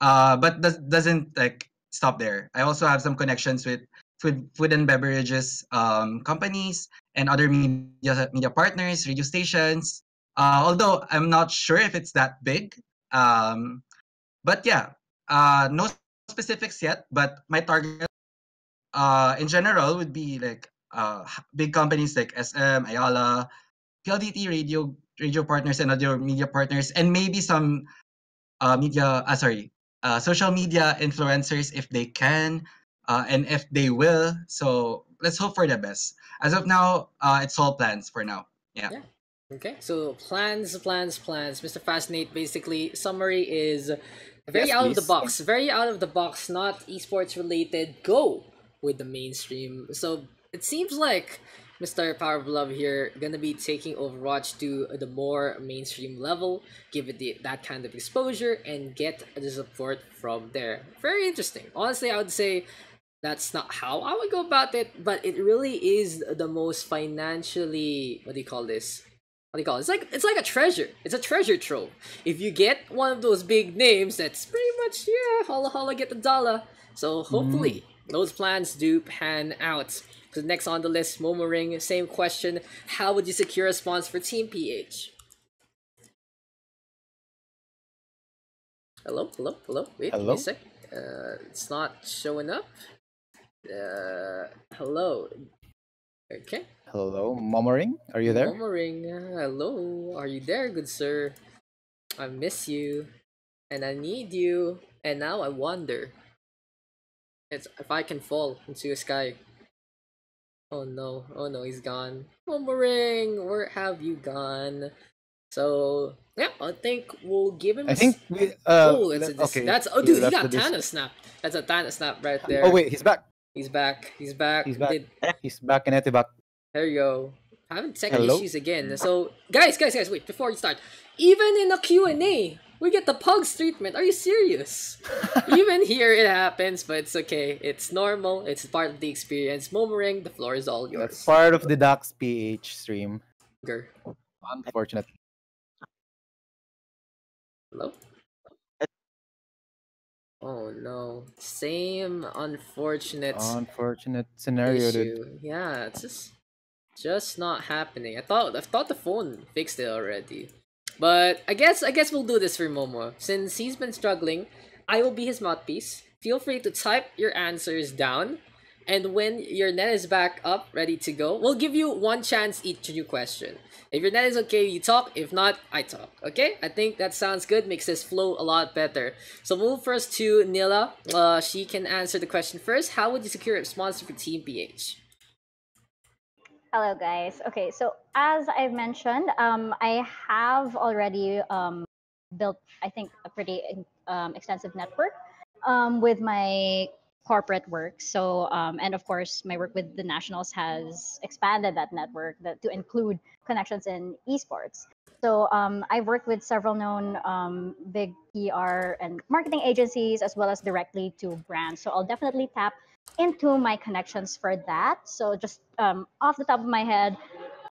uh, but does, doesn't like stop there. I also have some connections with food, food and beverages um, companies and other media media partners, radio stations. Uh, although I'm not sure if it's that big, um, but yeah, uh, no specifics yet. But my target, uh, in general, would be like uh, big companies like SM, Ayala, PLDT radio radio partners and other media partners, and maybe some uh, media. Uh, sorry, uh, social media influencers if they can, uh, and if they will. So let's hope for the best. As of now, uh, it's all plans for now. Yeah. Okay, so plans, plans, plans. Mr. Fascinate, basically, summary is very Yes, out of the box. Very out of the box, not esports related. Go with the mainstream. So it seems like Mr. Power of Love here gonna be taking Overwatch to the more mainstream level, give it the, that kind of exposure, and get the support from there. Very interesting. Honestly, I would say that's not how I would go about it, but it really is the most financially what do you call this? What do you call it? It's like it's like a treasure. It's a treasure trove. If you get one of those big names, that's pretty much yeah, holla holla get the dollar. So hopefully mm. Those plans do pan out. So next on the list, Momoring, same question. How would you secure a sponsor for Team PH? Hello, hello, hello. Wait, Hello? a sec. Uh, it's not showing up. Uh, hello. Okay. Hello, Momoring, are you there? Momoring, uh, hello. Are you there, good sir? I miss you, and I need you, and now I wonder. It's if I can fall into the sky. Oh no! Oh no! He's gone. Momoring, where have you gone? So yeah, I think we'll give him. I think we. Uh, oh, it's a okay. that's oh he dude, he left got Thanos snap. That's a Thanos snap right there. Oh wait, he's back. he's back. He's back. He's back. Did- He's back in Etibac. There you go. Having technical Hello? issues again. So, guys, guys, guys, wait, before you start. Even in a Q&A, we get the pugs treatment. Are you serious? Even here it happens, but it's okay. It's normal. It's part of the experience. Momoring, the floor is all yours. That's part of the Daks PH stream. Grr. Unfortunate. Hello? Oh no. Same unfortunate Unfortunate scenario, dude. Yeah, it's just just not happening. I thought I thought the phone fixed it already. But I guess I guess we'll do this for Momo. Since he's been struggling, I will be his mouthpiece. Feel free to type your answers down. And when your net is back up, ready to go, we'll give you one chance each new question. If your net is okay, you talk. If not, I talk. Okay? I think that sounds good. Makes this flow a lot better. So we'll move first to Nila. Uh, she can answer the question first. How would you secure a sponsor for Team PH? Hello, guys. Okay, so as I've mentioned, um, I have already um, built, I think, a pretty um, extensive network um, with my corporate work. So, um, and of course, my work with the nationals has expanded that network that, to include connections in esports. So, um, I've worked with several known big PR and marketing agencies, as well as directly to brands. So, I'll definitely tap into my connections for that. So, just um, off the top of my head,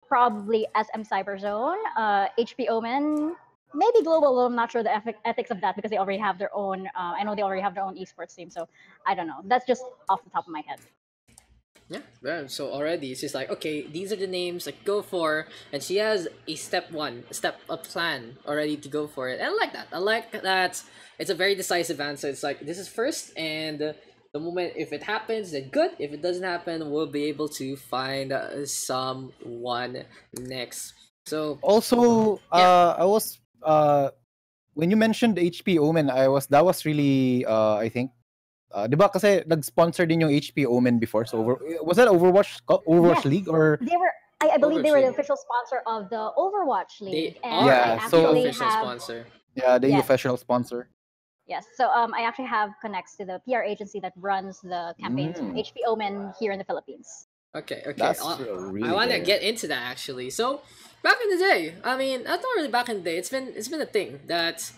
probably SM Cyberzone, uh, HP Omen, maybe global. I'm not sure the ethics of that because they already have their own. Uh, I know they already have their own esports team, so I don't know. That's just off the top of my head. Yeah, yeah. So already she's like, okay, these are the names like go for, and she has a step one, a step a plan already to go for it. And I like that. I like that. It's a very decisive answer. It's like this is first, and the moment if it happens, then good. If it doesn't happen, we'll be able to find uh, someone next. So Also, Yeah. uh, I was uh, when you mentioned HP Omen, I was that was really uh, I think. uh, 'di ba kasi nag-sponsor din yung HP Omen before so over, was that Overwatch co- Overwatch Yes. League or They were, I, I believe they were the official sponsor of the Overwatch they League, and Yeah, I the so- official have sponsor. yeah, the Yes. official sponsor. Yes. So um, I actually have connects to the PR agency that runs the campaigns for Mm. HP Omen here in the Philippines. Okay, okay. That's uh, really I want to get into that actually. So, back in the day, I mean, that's not really back in the day. It's been it's been a thing that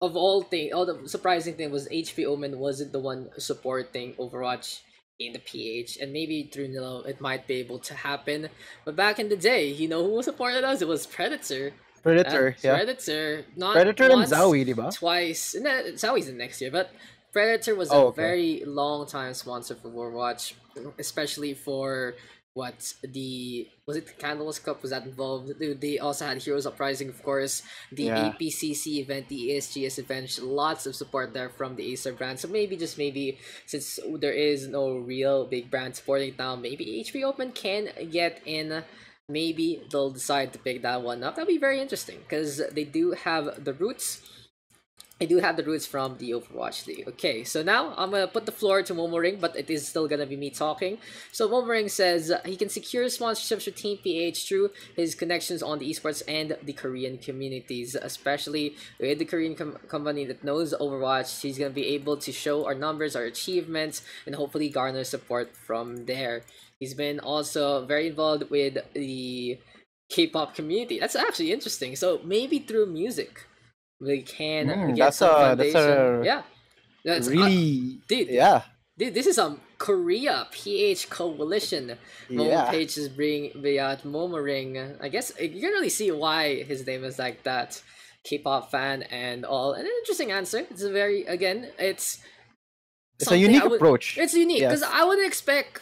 of all thing, all the surprising thing was HP Omen wasn't the one supporting Overwatch in the PH, and maybe through Nilo it might be able to happen. But back in the day, you know who supported us? It was Predator. Predator, Uh, yeah. Predator, not Predator and once, Zowie, di twice. And then Zowie's the next year, but Predator was Oh, a okay. very long time sponsor for Overwatch, especially for what the was it the Candles Cup was that involved? They, also had Heroes Uprising, of course, the Yeah. APCC event, the ESGS event. Lots of support there from the Acer brand. So maybe just maybe since there is no real big brand supporting it now, maybe HP Omen can get in. Maybe they'll decide to pick that one up. That'd be very interesting because they do have the roots. I do have the roots from the Overwatch League. Okay, so now I'm gonna put the floor to Momoring, but it is still gonna be me talking. So Momoring says he can secure sponsorships for Team PH through his connections on the esports and the Korean communities, especially with the Korean com- company that knows Overwatch. He's gonna be able to show our numbers, our achievements, and hopefully garner support from there. He's been also very involved with the K-pop community. That's actually interesting. So maybe through music, we can Mm, get that's some a- that's foundation. a yeah, that's uh, really, dude. yeah, dude, this is um Korea PH coalition. Momo yeah. Page is bring via Momoring. I guess uh, you can really see why his name is like that. K-pop fan and all. An interesting answer. It's a very again. It's It's a unique would- approach. It's unique because Yes. I wouldn't expect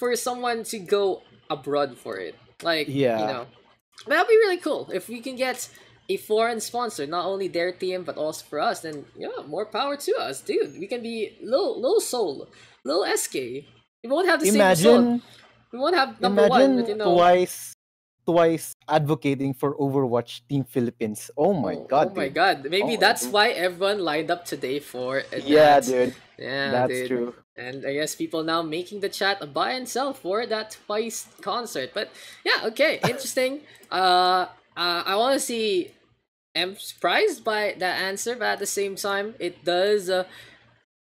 for someone to go abroad for it. Like yeah. you know, but that'd be really cool if we can get a foreign sponsor, not only their team but also for us. Then yeah, more power to us, dude. We can be little little Seoul, little SK. We won't have the same result. Imagine, We won't have number imagine one, but you know. twice, twice advocating for Overwatch Team Philippines. Oh my oh, god, Oh my god. Maybe Oh, that's dude. why everyone lined up today for. Yeah, dude, Yeah, that's dude. true. And I guess people now making the chat a buy and sell for that twice concert. But yeah, okay, interesting. uh, uh I want to see. I'm surprised by that answer, but at the same time, it does uh,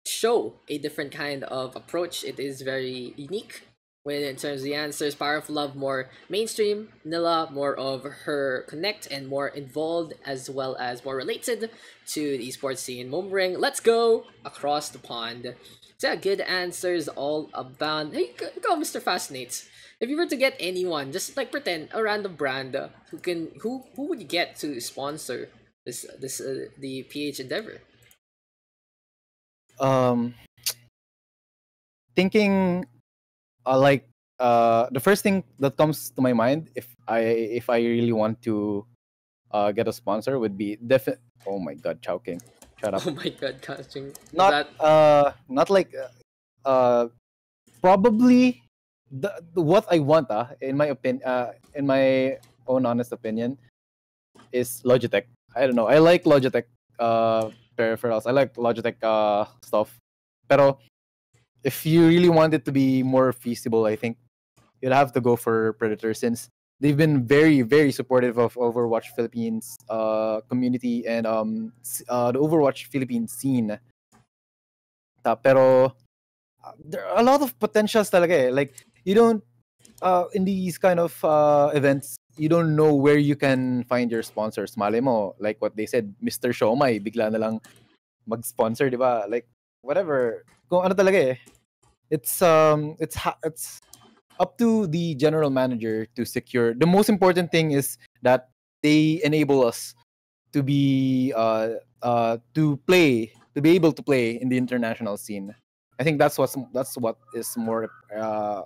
show a different kind of approach. It is very unique when in terms of the answers. Power of Love more mainstream, Nila more of her connect and more involved as well as more related to the esports scene. Momoring, let's go across the pond. So yeah, good answers all about. Hey, go, Mr. Fascinates. If you were to get anyone, just like pretend a random brand uh, who can who who would you get to sponsor this this uh, the PH endeavor? um thinking uh, like uh the first thing that comes to my mind if i if i really want to uh get a sponsor would be defi- oh my god choking shut up. Oh my god, casting. not that uh not like uh, uh probably the, the what i want uh, in my opinion uh in my own honest opinion is logitech. I don't know. I like logitech uh peripherals. I like logitech uh stuff. Pero if you really want it to be more feasible i think you'd have to go for predator since they've been very very supportive of Overwatch Philippines uh community and um uh the Overwatch Philippines scene. Ta- pero uh, there are a lot of potentials talaga eh. Like you don't uh in these kind of uh events you don't know where you can find your sponsors. Malay mo, like what they said, Mr. Shomai, bigla na lang mag-sponsor, di ba? Like whatever. Kung ano talaga eh. It's um it's ha- it's up to the general manager to secure. The most important thing is that they enable us to be uh uh to play to be able to play in the international scene. I think that's what's that's what is more uh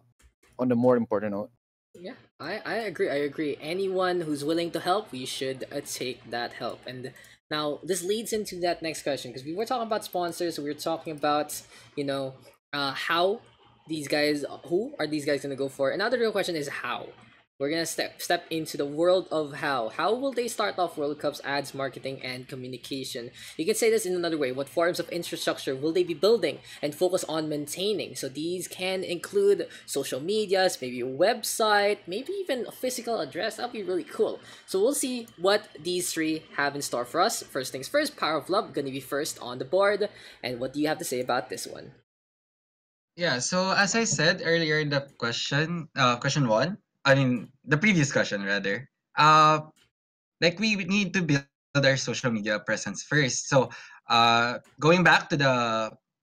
on the more important note. Yeah, I, I agree. I agree. Anyone who's willing to help, we should uh, take that help. And now this leads into that next question because we were talking about sponsors. We were talking about you know uh, how these guys who are these guys gonna go for. Another real question is how. We're gonna step step into the world of how. How will they start off World Cup's ads, marketing, and communication? You can say this in another way. What forms of infrastructure will they be building and focus on maintaining? So these can include social medias, maybe a website, maybe even a physical address. That'd be really cool. So we'll see what these three have in store for us. First things first, Power of Love gonna be first on the board. And what do you have to say about this one? Yeah, so as I said earlier in the question, uh, question one, I mean the previous question rather, uh, like we need to build our social media presence first. So, uh, going back to the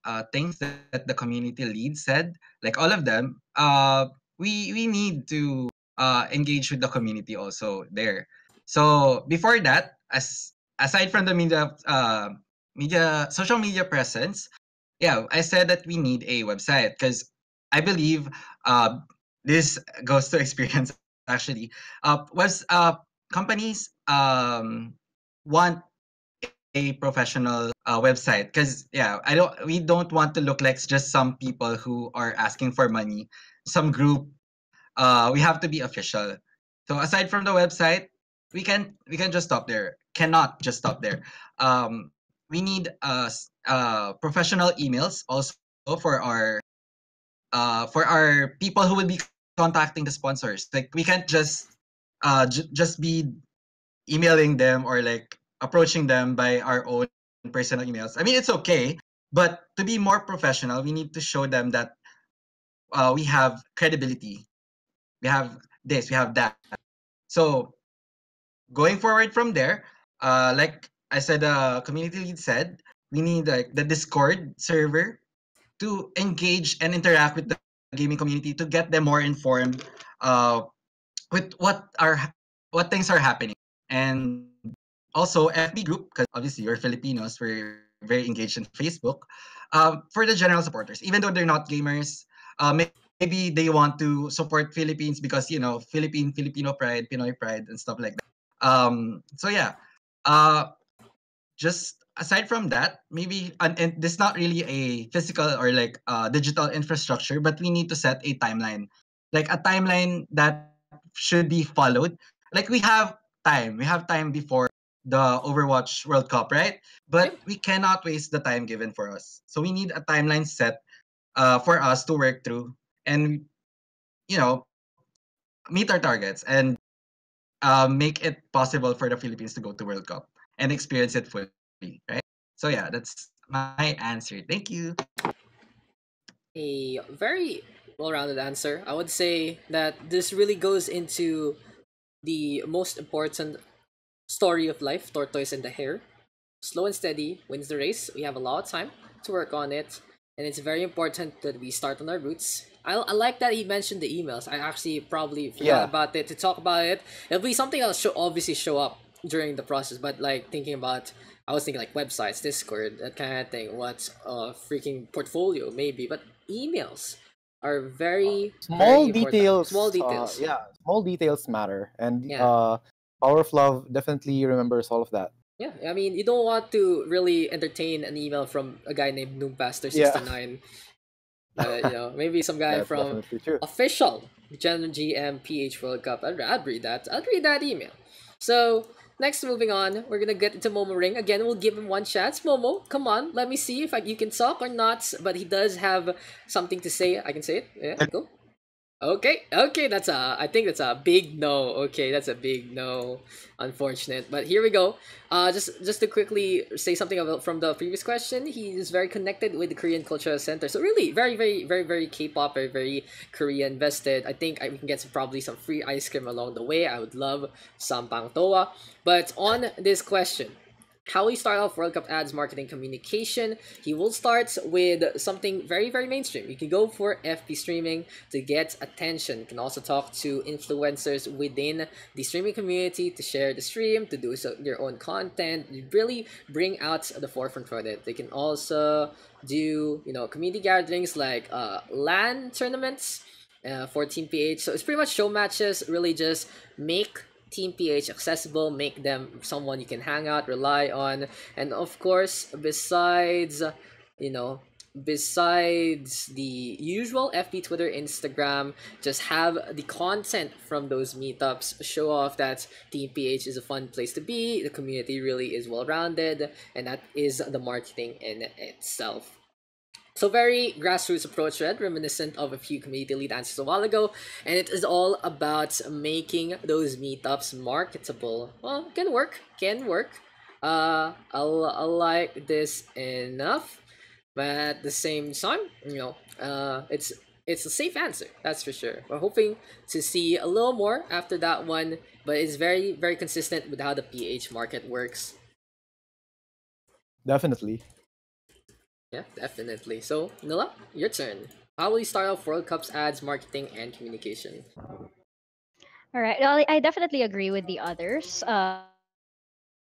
uh, things that, that the community lead said, like all of them, uh, we we need to uh, engage with the community also there. So before that, as aside from the media, uh, media, social media presence, yeah, I said that we need a website because I believe uh, this goes to experience actually. Uh, uh, companies um, want a professional uh, website because yeah, I don't. We don't want to look like just some people who are asking for money, some group. Uh, we have to be official. So aside from the website, we can we can just stop there. Cannot just stop there. Um, we need uh, uh professional emails also for our uh for our people who will be contacting the sponsors. Like we can't just uh j- just be emailing them or like approaching them by our own personal emails. I mean it's okay but to be more professional we need to show them that uh, we have credibility. We have this we have that. So going forward from there, uh, like I said, uh, community lead said, we need like the Discord server to engage and interact with the gaming community to get them more informed uh, with what are what things are happening, and also FB group because obviously we're Filipinos, we're very engaged in Facebook. Um, for the general supporters, even though they're not gamers, uh, may- maybe they want to support Philippines because you know Philippine Filipino pride, Pinoy pride, and stuff like that. Um, so yeah, uh, just aside from that, maybe and, and this not really a physical or like uh, digital infrastructure, but we need to set a timeline, like a timeline that should be followed. Like we have time, we have time before the Overwatch World Cup, right? But we cannot waste the time given for us. So we need a timeline set uh, for us to work through and you know meet our targets and uh, make it possible for the Philippines to go to World Cup and experience it fully, right? So yeah, that's my answer. Thank you. a very well-rounded answer. I would say that this really goes into the most important story of life, tortoise and the hare. Slow and steady wins the race. We have a lot of time to work on it, and it's very important that we start on our roots. I, I like that he mentioned the emails. I actually probably forgot Yeah. about it to talk about it. It'll be something that'll show, obviously show up during the process, but like thinking about, I was thinking like websites, Discord, that kind of thing. What's a freaking portfolio maybe, but emails are very small very details Small uh, details. yeah small details matter and Yeah. uh power of love definitely remembers all of that Yeah, I mean, you don't want to really entertain an email from a guy named Yeah. Noompaster69. uh, you know, maybe some guy from official Gen GM PH World Cup. I'd, I'd read that. I'd read that email. So, next, moving on, we're gonna get into Momoring. Again, we'll give him one chance. Momo, come on, let me see if I, you can talk or not. But he does have something to say. I can say it. Yeah, go. Okay, okay, that's a. I think that's a big no. Okay, that's a big no. Unfortunate, but here we go. Uh, just just to quickly say something about from the previous question, he is very connected with the Korean Cultural Center. So really, very, very, very, very K-pop, very, very Korea invested. I think I, we can get some, probably some free ice cream along the way. I would love some pang toa. But on this question, how we start off World Cup ads marketing communication. He will start with something very, very mainstream. You can go for FB streaming to get attention. You can also talk to influencers within the streaming community to share the stream, to do so, their own content, really bring out the forefront for it. They can also do, you know, community gatherings like uh, LAN tournaments uh, for Team PH. So it's pretty much show matches, really just make Team PH accessible, make them someone you can hang out, rely on, and of course, besides, you know, besides the usual FB, Twitter, Instagram, just have the content from those meetups show off that Team PH is a fun place to be, the community really is well rounded, and that is the marketing in itself. So very grassroots approach, right? Reminiscent of a few community lead answers a while ago, and it is all about making those meetups marketable. Well, can work, can work. Uh, I'll, I'll like this enough, but at the same time, you know, uh, it's it's a safe answer, that's for sure. We're hoping to see a little more after that one, but it's very very consistent with how the PH market works. Definitely. Yeah, definitely. So, Nila, your turn. How will you start off World Cup's ads, marketing, and communication? All right. Well, I definitely agree with the others. Uh,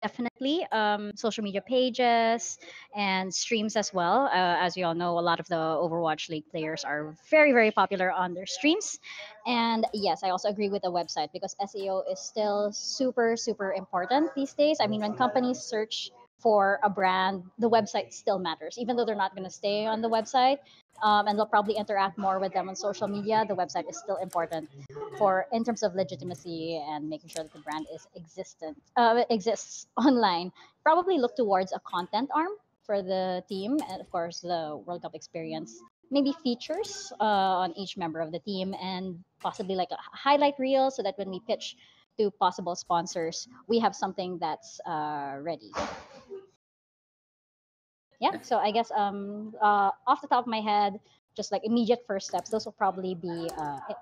definitely um, social media pages and streams as well. Uh, as we all know, a lot of the Overwatch League players are very, very popular on their streams. And yes, I also agree with the website because SEO is still super, super important these days. I mean, when companies search for a brand, the website still matters, even though they're not going to stay on the website. Um, and they'll probably interact more with them on social media. The website is still important for in terms of legitimacy and making sure that the brand is existent uh, exists online. Probably look towards a content arm for the team, and of course the World Cup experience. Maybe features uh, on each member of the team, and possibly like a highlight reel, so that when we pitch to possible sponsors, we have something that's uh, ready yeah so i guess um uh off the top of my head just like immediate first steps those will probably be uh it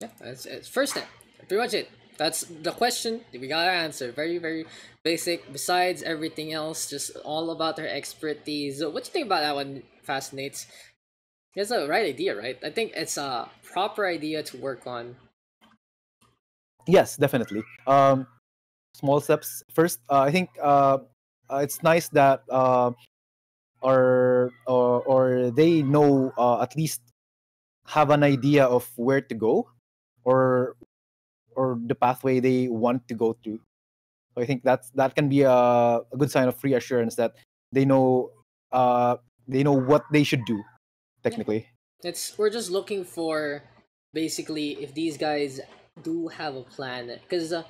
yeah that's it's first step pretty much it. That's the question we gotta answer. Very very basic. Besides everything else just all about her expertise. What do you think about that one fascinates? It's a right idea right? I think it's a proper idea to work on. Yes definitely. Um small steps. First uh, i think uh, it's nice that uh, or, or or they know uh, at least have an idea of where to go or or the pathway they want to go to. So I think that's that can be a, a good sign of reassurance that they know uh they know what they should do technically. It's we're just looking for basically if these guys do have a plan because uh,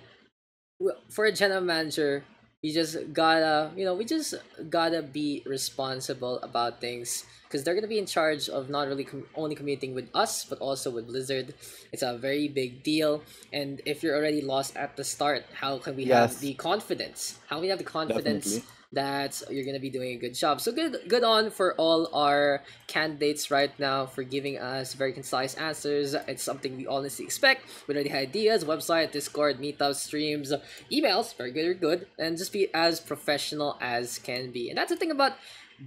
for a general manager we just gotta you know we just gotta be responsible about things because they're gonna be in charge of not really com- only communicating with us but also with blizzard it's a very big deal and if you're already lost at the start how can we Yes. have the confidence how can we have the confidence Definitely. That you're gonna be doing a good job. So good good on for all our candidates right now for giving us very concise answers. It's something we honestly expect. We already had ideas website discord meetups streams emails very good good and just be as professional as can be. And that's the thing about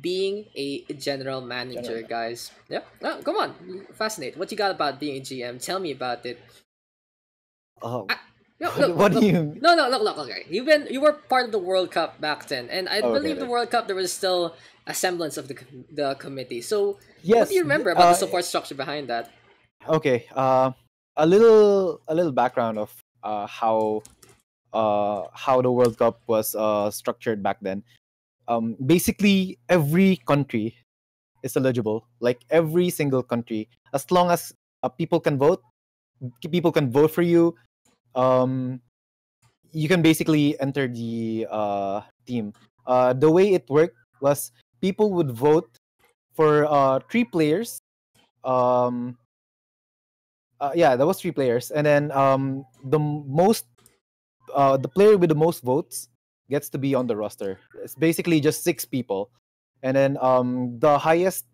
being a general manager General. guys. Yeah no, come on. Fascinate. What you got about being a gm tell me about it. Oh, no, what, look, what do you? no, no, look, look, okay. You've been, you were part of the World Cup back then, and I Oh, okay, believe the. World Cup there was still a semblance of the the committee. So, Yes. what do you remember about uh, the support structure behind that? okay uh a little a little background of uh how uh how the world cup was uh structured back then um basically every country is eligible like every single country as long as uh, people can vote people can vote for you um you can basically enter the uh team. Uh the way it worked was people would vote for uh three players. Um uh, yeah, that was three players, and then um, the most, uh, the player with the most votes gets to be on the roster. It's basically just six people, and then um, the highest,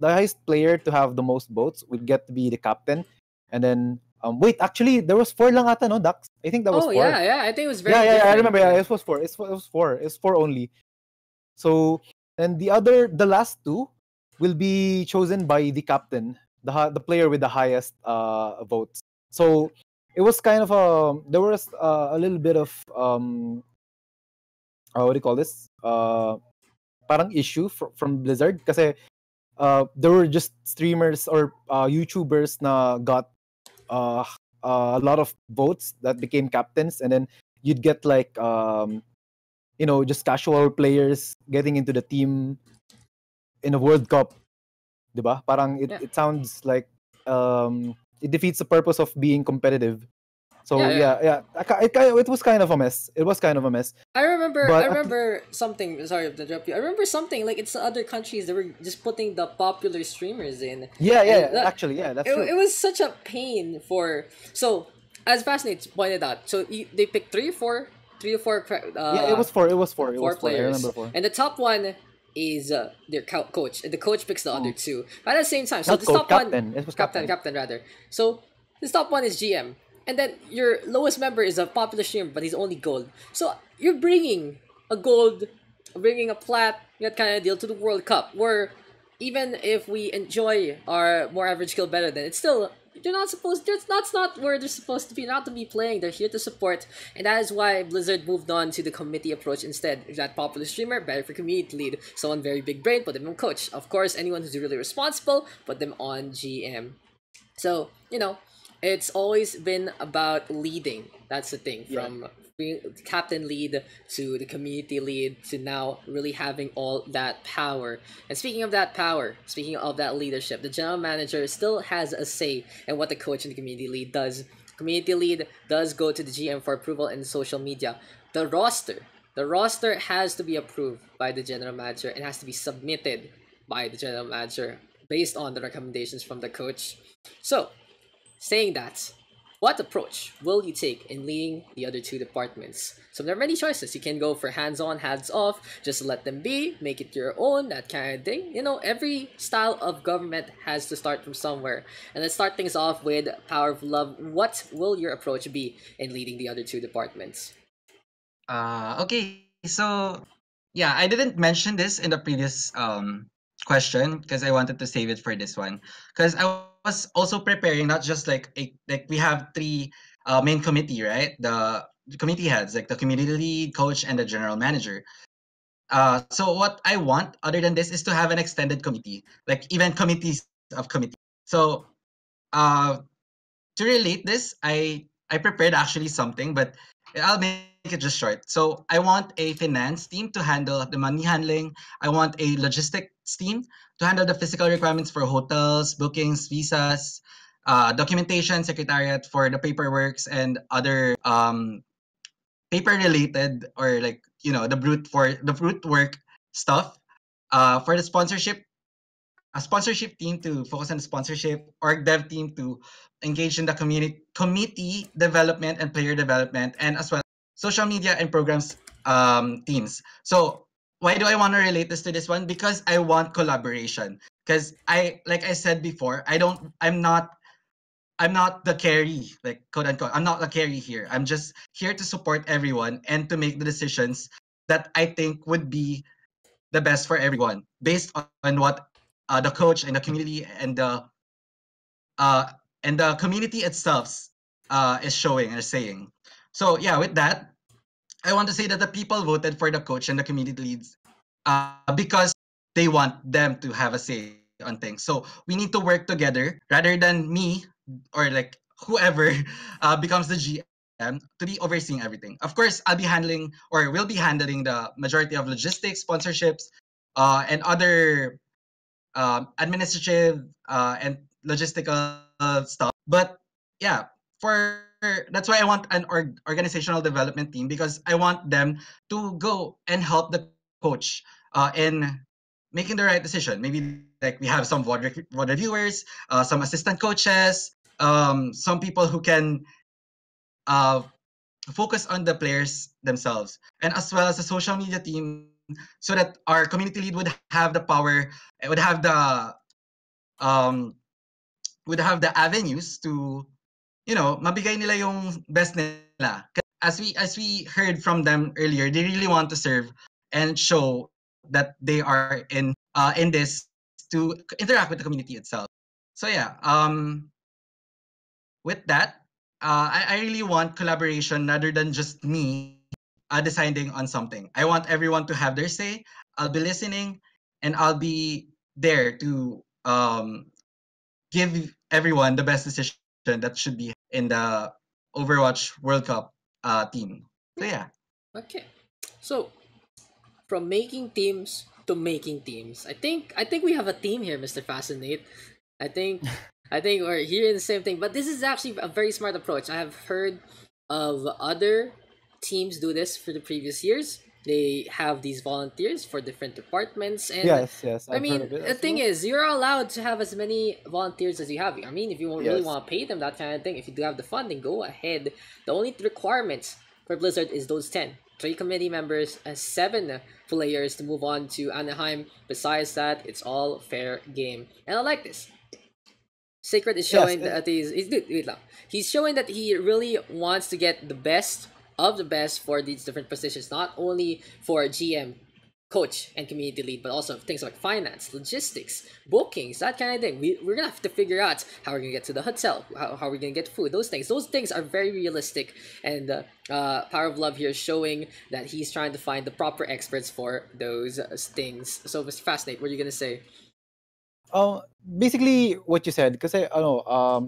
the highest player to have the most votes would get to be the captain, and then um, wait, actually there was four lang ata, no, Daks? I think that was oh four. yeah, yeah. I think it was very. yeah, yeah, yeah, I remember. Yeah, it was four. It's, it was four. It's four only. So, and the other, the last two, will be chosen by the captain, the the player with the highest uh votes. So it was kind of a there was uh, a little bit of um, uh, what do you call this? Uh, parang issue fr- from Blizzard kasi uh, there were just streamers or uh, YouTubers na got uh, a lot of votes that became captains, and then you'd get like um, you know just casual players getting into the team in a World Cup, diba? Parang it, Yeah. it sounds like um, it defeats the purpose of being competitive. So Yeah, yeah, yeah. it, it was kind of a mess. It was kind of a mess. I remember. But I at- remember something. Sorry to interrupt you. I remember something like it's other countries that were just putting the popular streamers in. Yeah, yeah, that- actually, yeah, that's It, true. it was such a pain for. So as Fascinates pointed out, so you, they picked three or four, three or four. Uh, yeah, it was four. It was four. It four was four. I players, four. and the top one is uh, their coach, and the coach picks the other two. But at the same time, so Not the coach, top one. It was captain, captain. captain rather. So the top one is GM, and then your lowest member is a popular streamer, but he's only gold. So you're bringing a gold, bringing a plat, that kind of deal to the World Cup, where even if we enjoy our more average skill better than it's still they're not supposed that's that's not where they're supposed to be not to be playing. They're here to support. And that is why blizzard moved on to the committee approach instead. That popular streamer better for community lead. Someone very big brain put them on coach. Of course anyone who's really responsible put them on gm so you know it's always been about leading. That's the thing. Yeah. from being captain lead to the community lead to now really having all that power. And speaking of that power speaking of that leadership the general manager still has a say in what the coach and the community lead does. Community lead does go to the gm for approval in social media. The roster the roster has to be approved by the general manager and has to be submitted by the general manager based on the recommendations from the coach. So saying that what approach will you take in leading the other two departments? So there are many choices. You can go for hands-on, hands-off, just let them be, make it your own, that kind of thing. You know, every style of government has to start from somewhere. And let's start things off with Power of Love. What will your approach be in leading the other two departments? Uh, okay, so yeah, I didn't mention this in the previous um question because I wanted to save it for this one because I was also preparing not just like a like we have three uh, main committee right the, the committee heads like the community lead coach and the general manager uh so what I want other than this is to have an extended committee like even committees of committee so uh to relate this I I prepared actually something but I'll make it just short. So I want a finance team to handle the money handling. I want a logistics team to handle the physical requirements for hotels, bookings, visas, uh, documentation, secretariat for the paperworks and other um, paper related or like you know the brute for the brute work stuff. Uh, for the sponsorship, a sponsorship team to focus on the sponsorship, org dev team to engage in the community committee development and player development, and as well social media and programs um, teams. So why do I want to relate this to this one? Because I want collaboration. Because I like I said before, I don't I'm not I'm not the carry, like quote unquote. I'm not the carry here. I'm just here to support everyone and to make the decisions that I think would be the best for everyone based on, on what uh, the coach and the community and the uh, and the community itself uh, is showing and saying. So yeah, with that, I want to say that the people voted for the coach and the community leads uh, because they want them to have a say on things. So we need to work together rather than me or like whoever uh, becomes the GM to be overseeing everything. Of course, I'll be handling or will be handling the majority of logistics, sponsorships, uh, and other um, administrative uh, and logistical stuff. But yeah, for that's why I want an org- organizational development team because I want them to go and help the coach uh, in making the right decision. Maybe like we have some VOD, rec- VOD reviewers, uh, some assistant coaches, um, some people who can uh, focus on the players themselves and as well as the social media team so that our community lead would have the power would have the um would have the avenues to you know mabigay nila yung best nila as we as we heard from them earlier they really want to serve and show that they are in uh, in this to interact with the community itself so yeah um with that uh, I, I really want collaboration rather than just me uh, deciding on something. I want everyone to have their say. I'll be listening, and I'll be there to um, give everyone the best decision that should be in the Overwatch World Cup uh, team. So yeah. Okay. So from making teams to making teams. I think I think we have a team here, Mr. Fascinate. I think I think we're hearing the same thing, but this is actually a very smart approach. I have heard of other teams do this for the previous years. They have these volunteers for different departments, and yes, yes. I I've mean, of it the thing well. is, you're allowed to have as many volunteers as you have. I mean, if you really Yes. want to pay them that kind of thing, if you do have the funding, go ahead. The only requirements for Blizzard is those 10. Three committee members and seven players to move on to Anaheim. Besides that, it's all fair game. And I like this. Sacred is showing uh, that he's, he's, wait, wait lang. he's showing that he really wants to get the best of the best for these different positions, not only for GM, coach, and community lead, but also things like finance, logistics, bookings, that kind of thing. We, we're gonna have to figure out how we're gonna get to the hotel, how, how we're gonna get food, those things. Those things are very realistic, and uh, uh, Power of Love here is showing that he's trying to find the proper experts for those uh, things. So, Mr. Fascinate, what are you gonna say? Um, basically what you said kasi ano um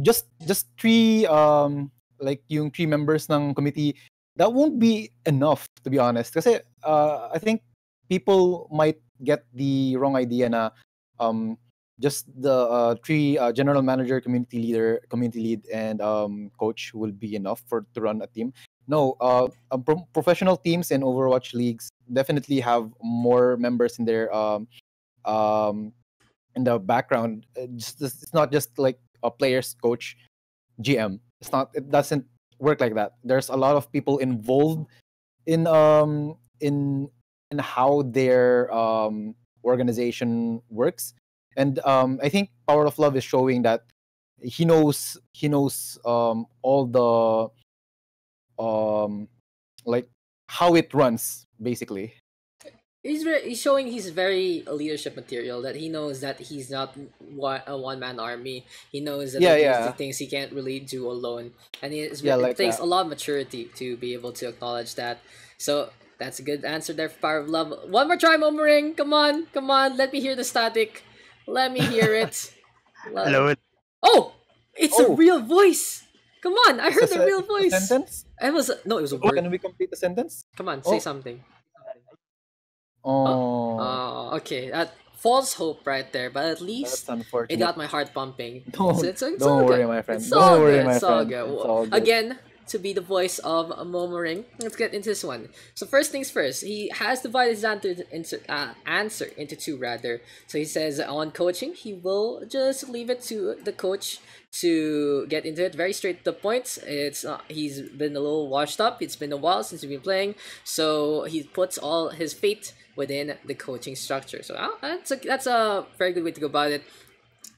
just just three um like yung three members ng committee that won't be enough to be honest. Kasi uh, I think people might get the wrong idea na um just the uh, three uh, general manager community leader community lead and um coach will be enough for to run a team. No uh, uh pro- professional teams and overwatch leagues definitely have more members in their um um in the background. Just it's not just like a player's coach gm it's not it doesn't work like that. There's a lot of people involved in um in in how their um organization works. And um i think power of love is showing that he knows he knows um all the um like how it runs basically He's very, he's showing he's very leadership material that he knows that he's not one, a one man army. He knows that Yeah, there's yeah. the things he can't really do alone, and it's, Yeah, it like takes that. a lot of maturity to be able to acknowledge that. So that's a good answer there for Power of Love. One more try, Momoring. Come on, come on. Let me hear the static. Let me hear it. Let- Hello. Oh, it's a Oh. real voice. Come on, I heard Is the this a- real a voice. sentence It was a, no, it was a oh, can we complete the sentence Come on, oh. say Oh. something. Oh Oh, okay. That false hope right there, but at least it got my heart pumping. Don't- So it's, it's don't all worry, good. my friend. It's Don't worry, good. my It's friend. good. It's all good. Again, to be the voice of Momoring, let's get into this one. So first things first, he has divided his answer into, uh, answer into two rather. So he says on coaching, he will just leave it to the coach to get into it. Very straight to the point. It's uh, he's been a little washed up. It's been a while since he's been playing, so he puts all his fate within the coaching structure. So uh, that's a, that's a very good way to go about it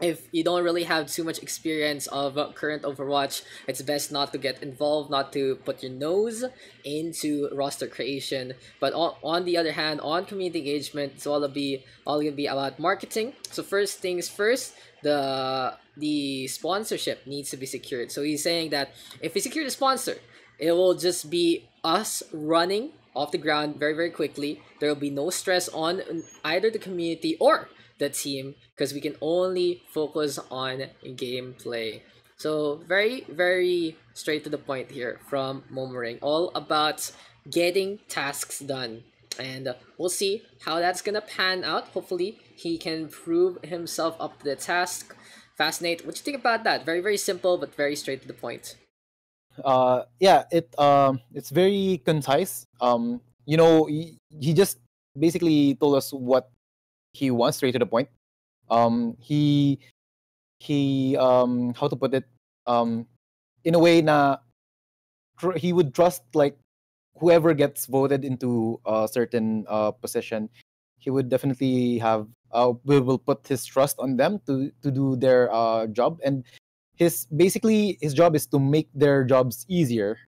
if you don't really have too much experience of current Overwatch, it's best not to get involved, not to put your nose into roster creation. But on, on the other hand, on community engagement, it's all gonna be all gonna be about marketing. So first things first, the the sponsorship needs to be secured. So he's saying that if we secure the sponsor, it will just be us running off the ground very very quickly. There will be no stress on either the community or the team because we can only focus on gameplay. So very very straight to the point here from Momoring, all about getting tasks done. And we'll see how that's gonna pan out. Hopefully, he can prove himself up to the task. Fascinate. What do you think about that? Very very simple, but very straight to the point. Uh yeah it um it's very concise. Um you know he, he just basically told us what he wants straight to the point. Um he he um how to put it? Um in a way na tr- he would trust like whoever gets voted into a certain uh, position he would definitely have uh, will, will put his trust on them to to do their uh, job. And his basically his job is to make their jobs easier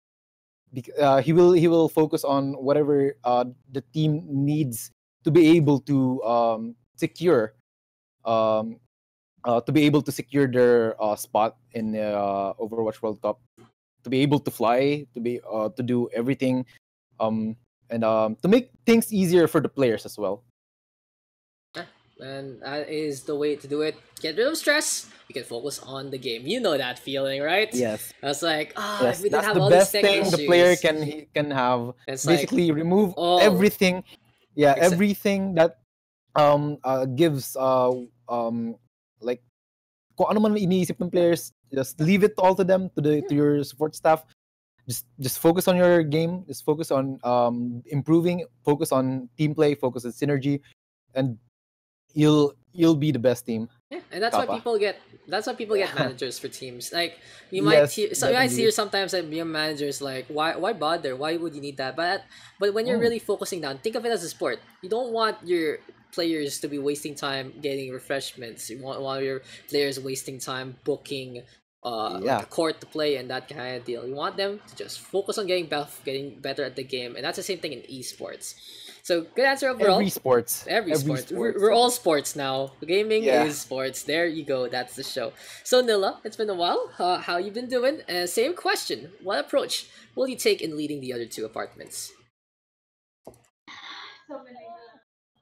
uh, he will he will focus on whatever uh, the team needs to be able to um, secure um, uh, to be able to secure their uh, spot in the uh, Overwatch World Cup, to be able to fly, to be uh, to do everything, um, and um, to make things easier for the players as well. And that is the way to do it. Get rid of stress. You can focus on the game. You know that feeling, right? Yes, I was like, ah, yes, we didn't have the all these tech thing the player can he can have. It's like, Basically, remove all- everything. Yeah, Exa- everything that um uh, gives uh um like kung ano man iniisip ng players, just leave it all to them to the to your support staff. Just just focus on your game. Just focus on um improving. Focus on team play. Focus on synergy, and you'll you'll be the best team. Yeah, and that's why people get that's why people get managers for teams. Like you might Yes, hear, so you might hear sometimes that your managers like why why bother? Why would you need that? But but when you're Mm. really focusing down, think of it as a sport. You don't want your players to be wasting time getting refreshments. You want want your players wasting time booking uh Yeah. like a court to play and that kind of deal. You want them to just focus on getting buff, getting better at the game, and that's the same thing in esports. So good answer overall. Every sports. Every, sport. We're, sports. we're all sports now. Gaming Yeah. is sports. There you go. That's the show. So Nila, it's been a while. Uh, how you been doing? Uh, same question. What approach will you take in leading the other two apartments?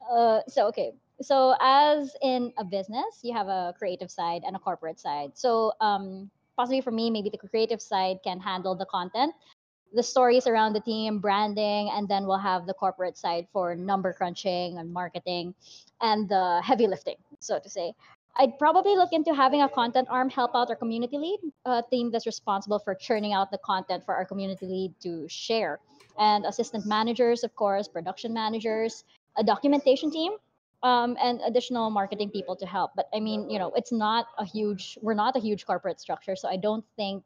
Uh, so okay. So as in a business, you have a creative side and a corporate side. So um, possibly for me, maybe the creative side can handle the content, the stories around the team, branding, and then we'll have the corporate side for number crunching and marketing, and the heavy lifting, so to say. I'd probably look into having a content arm help out our community lead, a team that's responsible for churning out the content for our community lead to share, and assistant managers, of course, production managers, a documentation team um, and additional marketing people to help. But I mean, you know, it's not a huge, we're not a huge corporate structure. So I don't think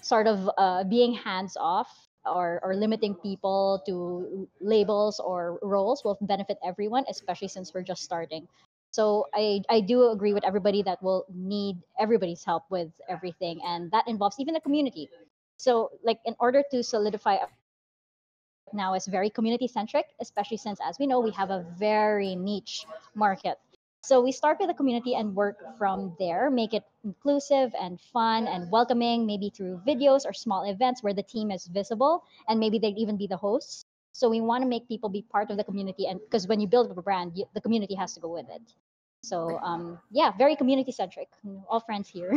sort of uh, being hands off or, or limiting people to labels or roles will benefit everyone, especially since we're just starting. So I, I do agree with everybody that will need everybody's help with everything. And that involves even the community. So like in order to solidify now is very community centric, especially since, as we know, we have a very niche market. So we start with the community and work from there, make it inclusive and fun and welcoming, maybe through videos or small events where the team is visible and maybe they'd even be the hosts. So we want to make people be part of the community, and because when you build a brand, you, the community has to go with it. So um, yeah, very community centric. All friends here.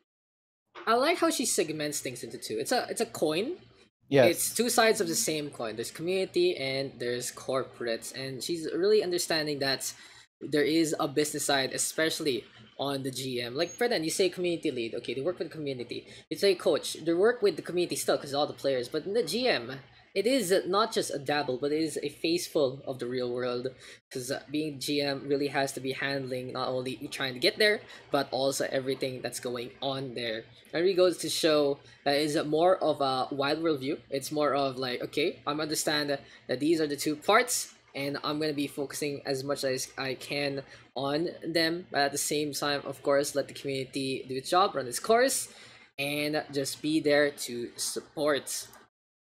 I like how she segments things into two. It's a it's a coin. Yes. It's two sides of the same coin. There's community and there's corporates, and she's really understanding that there is a business side, especially on the GM. Like for then, you say community lead. Okay, they work with the community. You say coach. They work with the community still because all the players. But in the GM, it is not just a dabble, but it is a face full of the real world. Because uh, being GM really has to be handling not only trying to get there, but also everything that's going on there. And it goes to show that is more of a wide world view. It's more of like, okay, I'm understand that these are the two parts, and I'm gonna be focusing as much as I can on them. But at the same time, of course, let the community do its job, run its course, and just be there to support.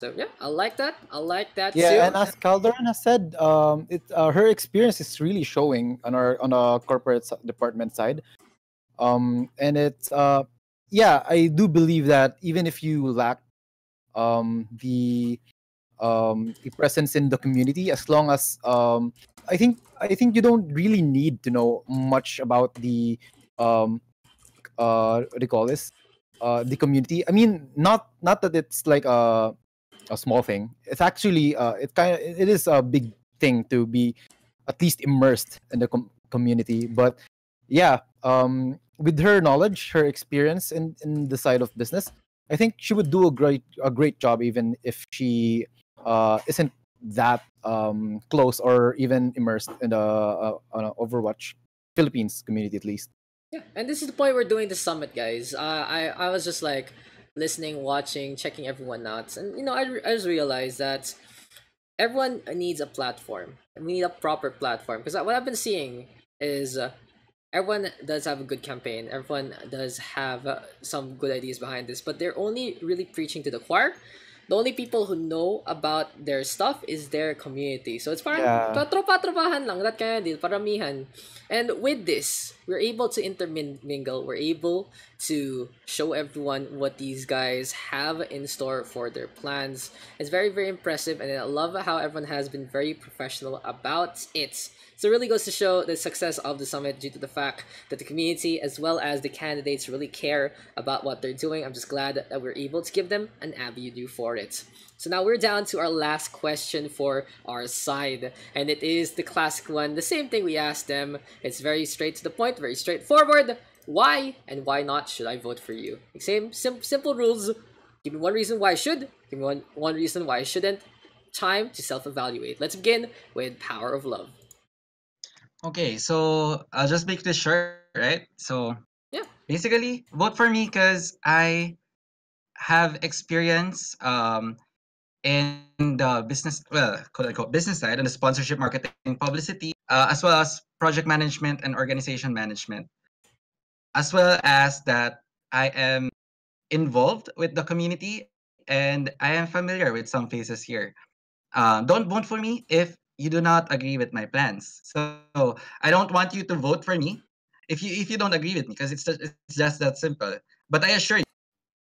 So yeah, I like that. I like that yeah, too. and as Calderon has said, um, it uh, her experience is really showing on our on a corporate department side, um, and it's uh, yeah, I do believe that even if you lack um the um the presence in the community, as long as um, I think I think you don't really need to know much about the um uh what do you call this uh the community. I mean, not not that it's like a a small thing. It's actually uh, it kind of it is a big thing to be at least immersed in the com- community. But yeah, um, with her knowledge, her experience in in the side of business, I think she would do a great a great job even if she uh, isn't that um, close or even immersed in the uh, Overwatch Philippines community at least. Yeah, and this is the point we're doing the summit, guys. Uh, I I was just like listening, watching, checking everyone out, and you know, I, I just realized that everyone needs a platform. We need a proper platform because what I've been seeing is uh, everyone does have a good campaign. Everyone does have uh, some good ideas behind this, but they're only really preaching to the choir. The only people who know about their stuff is their community. So it's parang Yeah. tropa-tropahan lang, that kind of deal, paramihan. And with this, we're able to intermingle. We're able to show everyone what these guys have in store for their plans. It's very, very impressive, and I love how everyone has been very professional about it. So it really goes to show the success of the summit due to the fact that the community as well as the candidates really care about what they're doing. I'm just glad that we're able to give them an avenue for it. So now we're down to our last question for our side, and it is the classic one. The same thing we asked them. It's very straight to the point, very straightforward. Why and why not should I vote for you? Same sim- simple rules. Give me one reason why I should. Give me one one reason why I shouldn't. Time to self-evaluate. Let's begin with Power of Love. Okay, so I'll just make this short, right? So Yeah. basically, vote for me because I have experience um in the business, well, quote unquote, business side and the sponsorship, marketing, publicity, uh, as well as project management and organization management, as well as that I am involved with the community and I am familiar with some faces here. Um, don't vote for me if you do not agree with my plans. So I don't want you to vote for me if you if you don't agree with me because it's just, it's just that simple. But I assure you,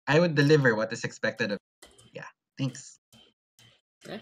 I would deliver what is expected of. me. Yeah, thanks. Yeah,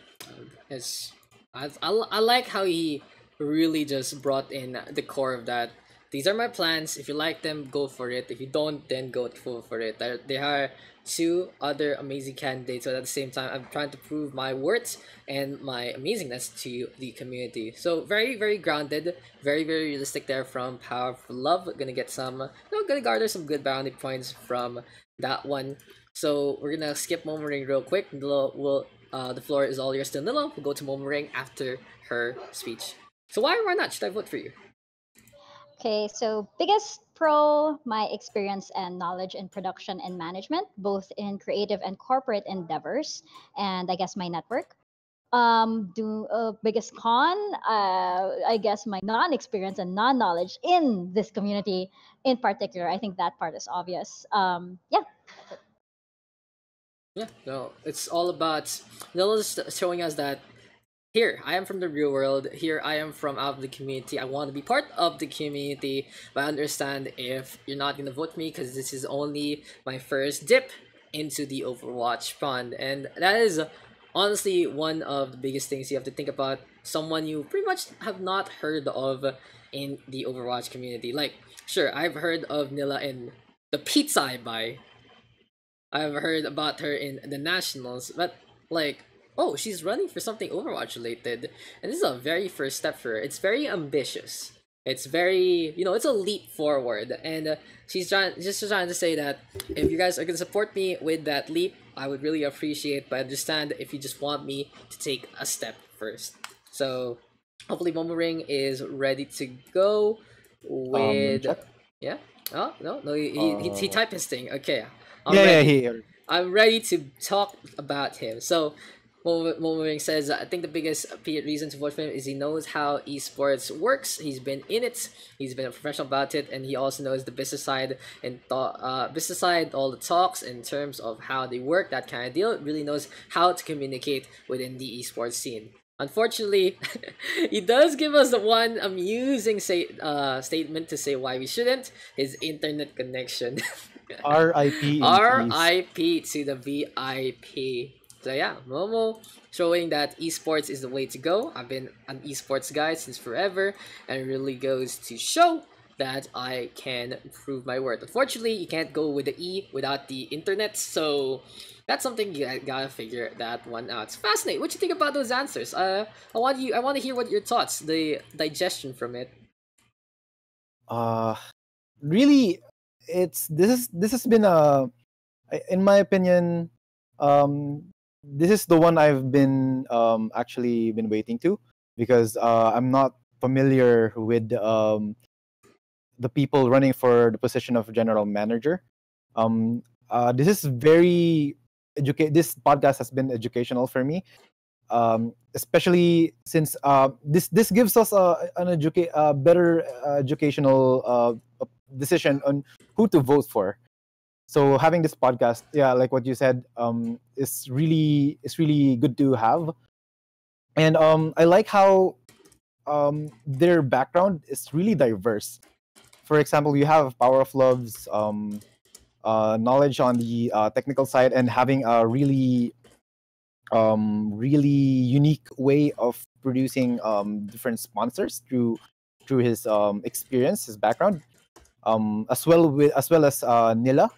it's I, I, I like how he really just brought in the core of that. These are my plans. If you like them, go for it. If you don't, then go full for it. There, there are two other amazing candidates, but at the same time, I'm trying to prove my worth and my amazingness to the community. So very, very grounded, very, very realistic there from Power of Love. Gonna get some, you know, gonna garner some good bounty points from that one. So we're gonna skip Momoring real quick. Nilo will uh, the floor is all yours to Nilo. We'll go to Momoring after her speech. So why or why not should I vote for you? Okay, so biggest pro, my experience and knowledge in production and management, both in creative and corporate endeavors, and I guess my network. Um, do uh, biggest con, uh, I guess my non-experience and non-knowledge in this community in particular. I think that part is obvious. Um, yeah, Yeah, no, it's all about Nilo's showing us that here I am from the real world. Here I am from out of the community. I want to be part of the community, but I understand if you're not gonna vote me because this is only my first dip into the Overwatch fund, and that is honestly one of the biggest things you have to think about. Someone you pretty much have not heard of in the Overwatch community. Like, sure, I've heard of Nila in the pizza I buy. I've heard about her in the nationals, but like, oh, she's running for something Overwatch related, and this is a very first step for her. It's very ambitious. It's very, you know, it's a leap forward, and uh, she's trying, just trying to say that if you guys are gonna support me with that leap, I would really appreciate. But understand if you just want me to take a step first. So, hopefully, Momoring is ready to go with. check. yeah. Oh no, no, he, he, he, he Uh, typed his thing. Okay. I'm yeah, yeah, he, I'm ready to talk about him. So, Momoring says, I think the biggest reason to vote for him is he knows how esports works. He's been in it. He's been a professional about it, and he also knows the business side and th- uh, business side, all the talks in terms of how they work, that kind of deal. Really knows how to communicate within the esports scene. Unfortunately, he does give us the one amusing say uh, statement to say why we shouldn't. His internet connection. RIP. RIP to the VIP. So yeah, Momo showing that esports is the way to go. I've been an esports guy since forever, and it really goes to show that I can prove my worth. Unfortunately, you can't go with the E without the internet, so that's something you gotta figure that one out. Fascinating. What do you think about those answers? Uh, I want you. I want to hear what your thoughts, the digestion from it. uh really it's this is this has been a in my opinion um this is the one i've been um actually been waiting to because uh i'm not familiar with um the people running for the position of general manager. Um, uh, this is very educate. This podcast has been educational for me, um, especially since uh, this this gives us a an educate a better uh, educational uh, decision on who to vote for. So having this podcast, yeah, like what you said, um, is really is really good to have, and um, I like how um, their background is really diverse. For example, you have Power of Love's um, uh, knowledge on the uh, technical side and having a really um, really unique way of producing um, different sponsors through through his um, experience, his background, um, as well with as well as uh, Nila.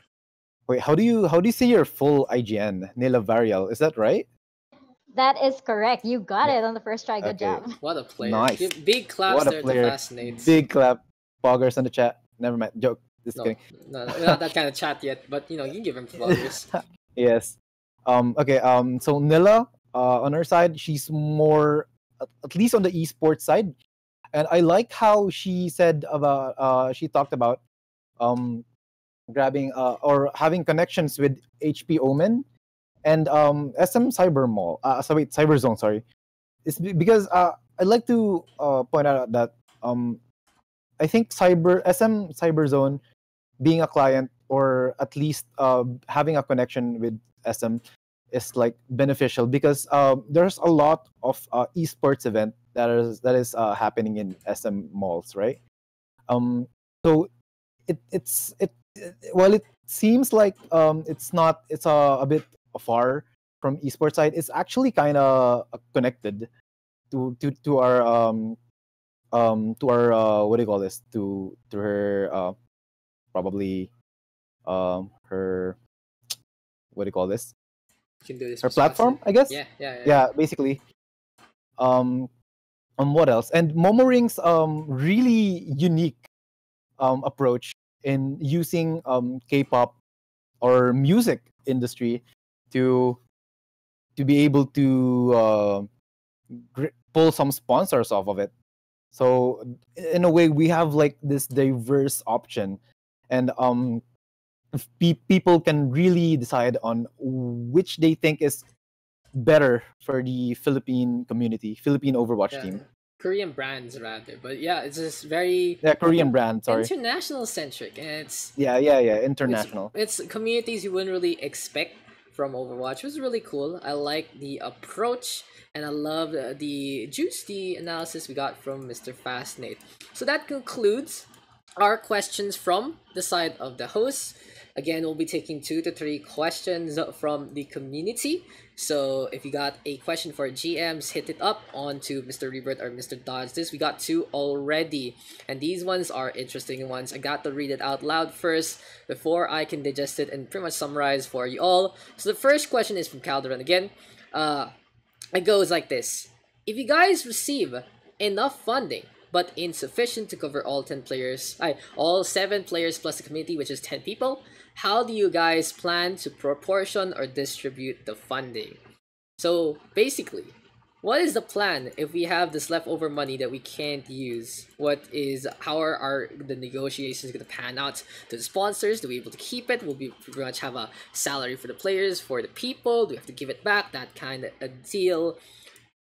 Wait, how do you how do you say your full IGN? Nila Varial, is that right? That is correct. You got it on the first try. Good Okay. job. What a player. Nice. Give big claps What a there player. to Fascinates. Big clap, poggers in the chat. Never mind, joke. Just no, kidding. no, not that kind of chat yet, but you know, you can give him flowers. Yes. Um. Okay. Um. So Nila, uh, on her side, she's more, at, at least on the esports side, and I like how she said about. Uh, she talked about, um, grabbing uh or having connections with HP Omen, and um SM Cyber Mall. Uh, so wait, Cyber Zone. Sorry. It's because uh I'd like to uh point out that um, I think Cyber SM Cyber Zone, being a client or at least uh, having a connection with SM is like beneficial because uh, there's a lot of uh, esports event that is that is uh, happening in SM malls, right? Um, so it it's it, it while it seems like um, it's not it's a, a bit far from esports side, it's actually kind of connected to to to our um um to our uh, what do you call this? To to her uh, probably um her what do you call this? You this. her platform i guess? Yeah, yeah, yeah. yeah basically. Um um what else? And Momoring's um really unique um approach in using um k-pop or music industry to to be able to uh, gr- pull some sponsors off of it so in a way we have like this diverse option and um pe- people can really decide on which they think is better for the Philippine community, Philippine Overwatch Yeah. team. Korean brands rather, but yeah, it's just very Yeah, Korean brand, sorry. international centric, and it's yeah, yeah, yeah, international. It's, communities you wouldn't really expect from Overwatch. It was really cool. I like the approach, and I love the, the juicy analysis we got from Mr. Fascinate. So that concludes our questions from the side of the hosts. Again, we'll be taking two to three questions from the community. So if you got a question for GMs, hit it up onto Mr. Rebirth or Mr. Dodge. This we got two already, and these ones are interesting ones. I got to read it out loud first before I can digest it and pretty much summarize for you all. So the first question is from Calderon again. Uh, it goes like this: If you guys receive enough funding but insufficient to cover all 10 players, I all 7 players plus the community, which is 10 people, how do you guys plan to proportion or distribute the funding? So basically, what is the plan if we have this leftover money that we can't use? What is how are our the negotiations going to pan out to the sponsors? Do we able to keep it? Will we pretty much have a salary for the players, for the people? Do we have to give it back? That kind of a deal.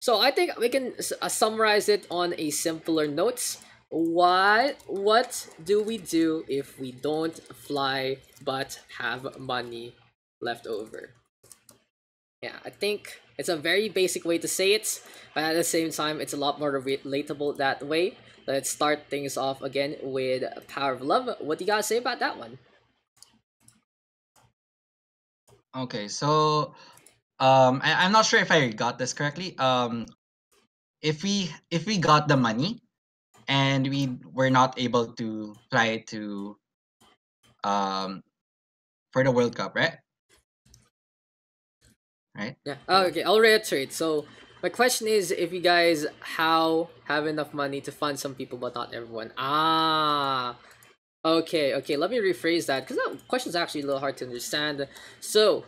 So I think we can uh, summarize it on a simpler note. What what do we do if we don't fly but have money left over? Yeah, I think it's a very basic way to say it, but at the same time, it's a lot more relatable that way. Let's start things off again with Power of Love. What do you guys say about that one? Okay, so um, I, I'm not sure if I got this correctly. Um, if we if we got the money and we were not able to fly to um for the World Cup, right? Right. Yeah. Oh, okay. I'll reiterate. So my question is, if you guys how have enough money to fund some people but not everyone? Ah. Okay. Okay. Let me rephrase that because that question's actually a little hard to understand. So,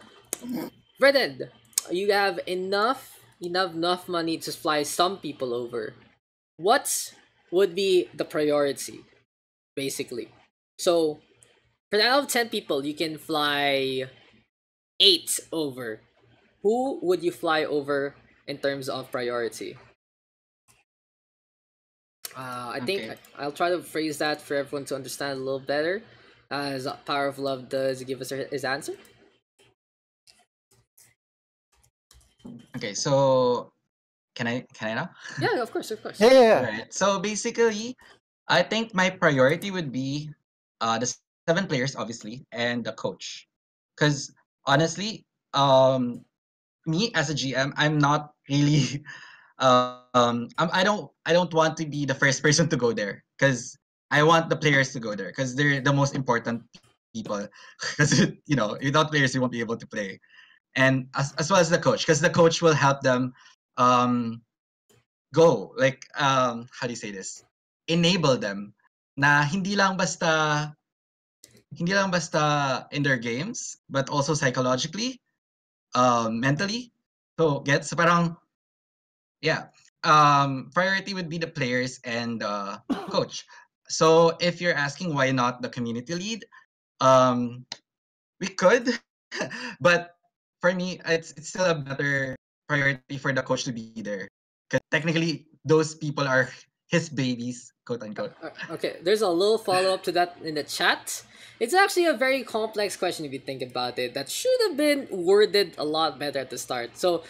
Brendan, you have enough enough enough money to fly some people over. What would be the priority? basically. So, for out of 10 people, you can fly 8 over. Who would you fly over in terms of priority? Uh, I think I'll try to phrase that for everyone to understand a little better, as Power of Love does give us his answer. Okay, so can I can I now? Yeah, of course, of course. Yeah, yeah, yeah. Alright. So basically, I think my priority would be uh the seven players, obviously, and the coach. Because honestly, um, me as a GM, I'm not really um I'm, I don't I don't want to be the first person to go there because I want the players to go there because they're the most important people. Because you know, without players, you won't be able to play, and as, as well as the coach, because the coach will help them um go like um how do you say this? Enable them na hindi lang basta hindi lang basta in their games but also psychologically um mentally. So gets? So parang yeah. Um priority would be the players and uh coach. So if you're asking why not the community lead um we could but for me it's it's still a better priority for the coach to be there because technically those people are his babies quote unquote Uh, Okay, there's a little follow up to that in the chat. It's actually a very complex question if you think about it. That should have been worded a lot better at the start. So,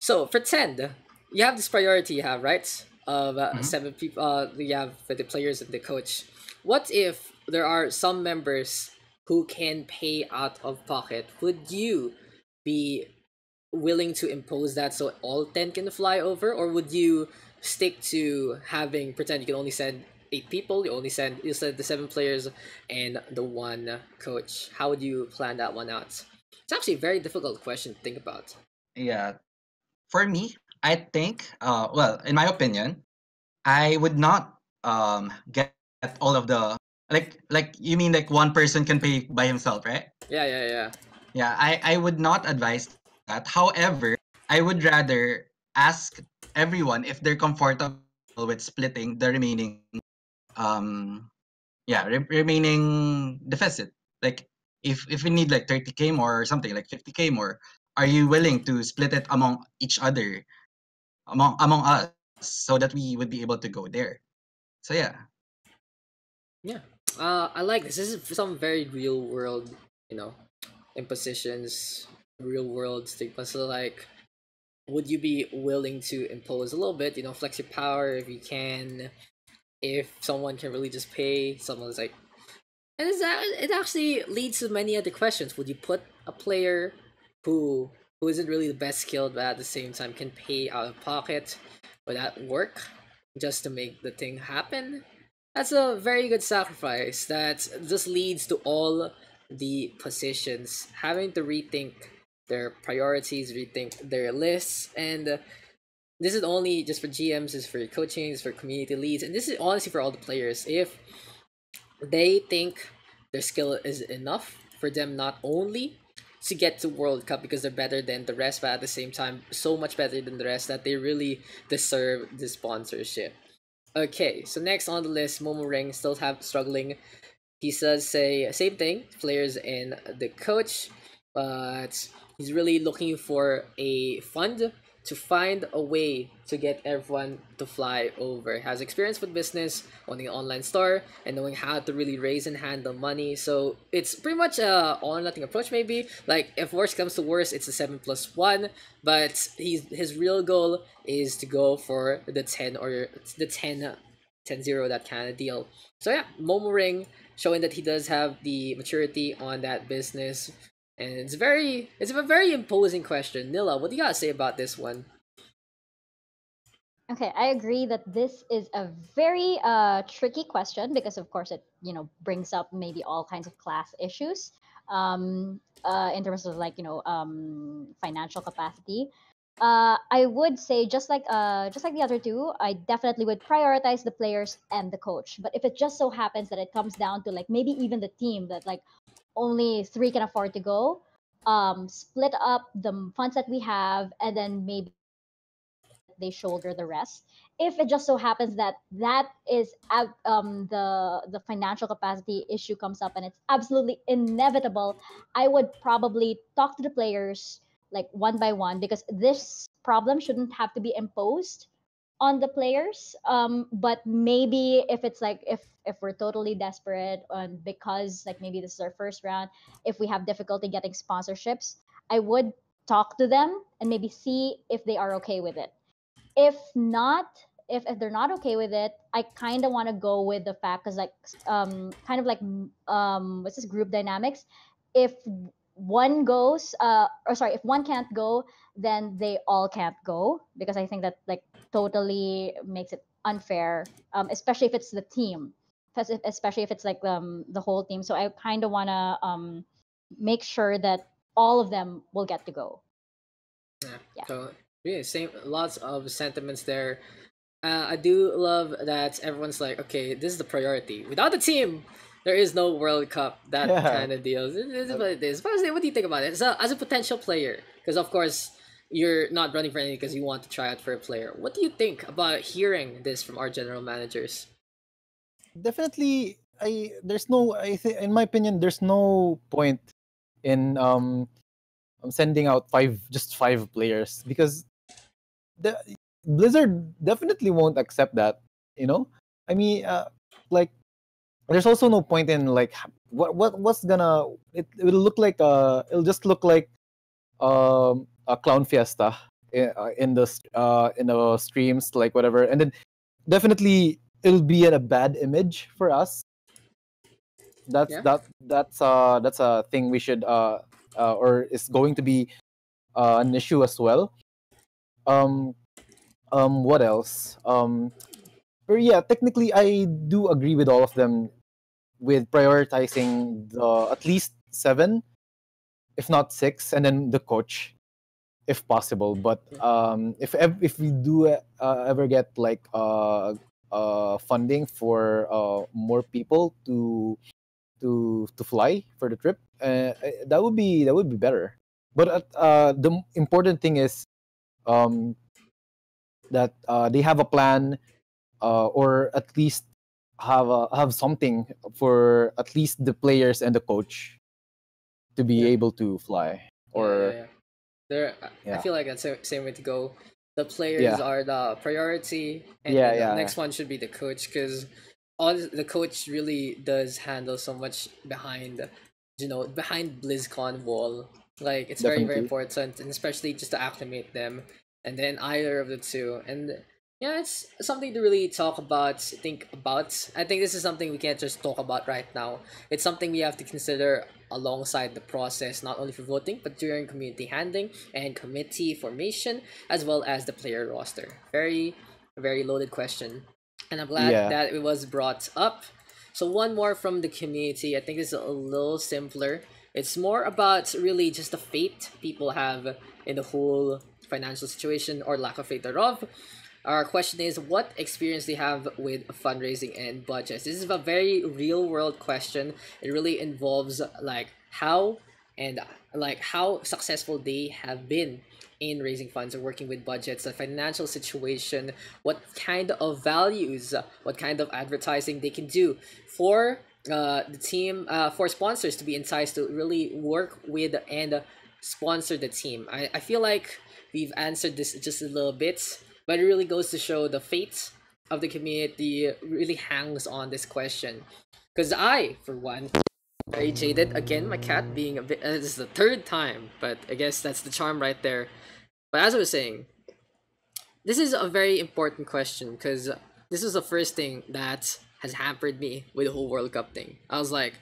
so pretend you have this priority you have right of uh, Mhm. seven people. Uh, you have for the players and the coach. What if there are some members who can pay out of pocket? Would you be willing to impose that so all 10 can fly over? Or would you stick to having pretend you can only send eight people you only send you send the seven players and the one coach? How would you plan that one out? It's actually a very difficult question to think about. Yeah. For me, I think uh well, in my opinion, I would not um get all of the like like you mean like one person can pay by himself, right? yeah yeah yeah. Yeah, I I would not advise that. However, I would rather ask everyone if they're comfortable with splitting the remaining um yeah, re- remaining deficit. Like if if we need like 30k more or something like 50k more, are you willing to split it among each other among among us so that we would be able to go there? So yeah. Yeah, uh i like this this is some very real world you know impositions real world stigma so like would you be willing to impose a little bit you know flex your power if you can if someone can really just pay someone's like and is that it actually leads to many other questions. Would you put a player who who isn't really the best skilled but at the same time can pay out of pocket? Would that work just to make the thing happen? That's a very good sacrifice that just leads to all the positions. Having to rethink their priorities, rethink their lists, and uh, this is only just for GMs, is for coaching, is for community leads, and this is honestly for all the players. If they think their skill is enough for them not only to get to World Cup because they're better than the rest, but at the same time so much better than the rest that they really deserve the sponsorship. Okay, so next on the list, Momoring still have struggling. He says say same thing, players and the coach, but he's really looking for a fund to find a way to get everyone to fly over. Has experience with business, owning an online store, and knowing how to really raise and handle money. So it's pretty much a all or nothing approach, maybe. Like if worst comes to worst, it's a seven plus one. But he's his real goal is to go for the ten or the 10, 10 0, that kind of deal. So yeah, Momoring showing that he does have the maturity on that business. And it's very it's a very imposing question. Nila, what do you gotta say about this one? Okay, I agree that this is a very uh, tricky question because, of course, it you know brings up maybe all kinds of class issues um, uh, in terms of like you know um, financial capacity. Uh, I would say just like uh, just like the other two, I definitely would prioritize the players and the coach. But if it just so happens that it comes down to like maybe even the team that like only three can afford to go, um, split up the funds that we have, and then maybe they shoulder the rest. If it just so happens that that is um, the the financial capacity issue comes up and it's absolutely inevitable, I would probably talk to the players like one by one because this problem shouldn't have to be imposed on the players um but maybe if it's like if if we're totally desperate and because like maybe this is our first round if we have difficulty getting sponsorships i would talk to them and maybe see if they are okay with it. If not if, if they're not okay with it i kind of want to go with the fact because like um kind of like um what's this group dynamics? If one goes uh or sorry if one can't go then they all can't go because i think that like totally makes it unfair um especially if it's the team Espec- especially if it's like um the whole team so i kind of want to um make sure that all of them will get to go Yeah. Yeah. So yeah, same. Lots of sentiments there. Uh, I do love that everyone's like, okay, this is the priority. Without the team, there is no World Cup. That Yeah. kind of deal. It is what it is. But what do you think about it? So, as a potential player, because of course you're not running for anything because you want to try out for a player. What do you think about hearing this from our general managers? definitely i there's no i think in my opinion there's no point in um um, sending out five just five players because the blizzard definitely won't accept that you know i mean uh, like there's also no point in like what what what's gonna it it'll look like uh it'll just look like um a clown fiesta in, uh, in the uh in the streams like whatever. And then definitely it'll be in a bad image for us. That's Yeah. that that's uh that's a thing we should uh, uh or is going to be uh, an issue as well. Um um what else? Um or yeah technically i do agree with all of them with prioritizing the at least seven if not six and then the coach if possible. But um if if we do uh, ever get like uh uh funding for uh more people to to to fly for the trip uh, uh, that would be that would be better. But uh, uh the important thing is um that uh they have a plan uh or at least have a, have something for at least the players and the coach to be Yeah. able to fly or Yeah, yeah, there, I- feel like that's the same way to go. The players are the priority, and Yeah, the next one should be the coach because all the coach really does handle so much behind, you know, behind BlizzCon wall. Like it's very very important, and especially just to acclimate them, and then either of the two, and yeah, it's something to really talk about, think about. I think this is something we can't just talk about right now. It's something we have to consider alongside the process, not only for voting, but during community handling and committee formation, as well as the player roster. Very, very loaded question. And I'm glad Yeah. that it was brought up. So, one more from the community. I think this is a little simpler. It's more about really just the faith people have in the whole financial situation or lack of faith thereof. Our question is what experience do you have with fundraising and budgets? This is a very real world question. It really involves like how and like how successful they have been in raising funds or working with budgets, the financial situation, what kind of values, what kind of advertising they can do for uh, the team, uh, for sponsors to be enticed to really work with and sponsor the team. I, I feel like we've answered this just a little bit, but it really goes to show the fate of the community really hangs on this question. Because I, for one, very jaded. Again, my cat being a bit. Uh, this is the third time, but I guess that's the charm right there. But as I was saying, this is a very important question because this is the first thing that has hampered me with the whole World Cup thing. I was like,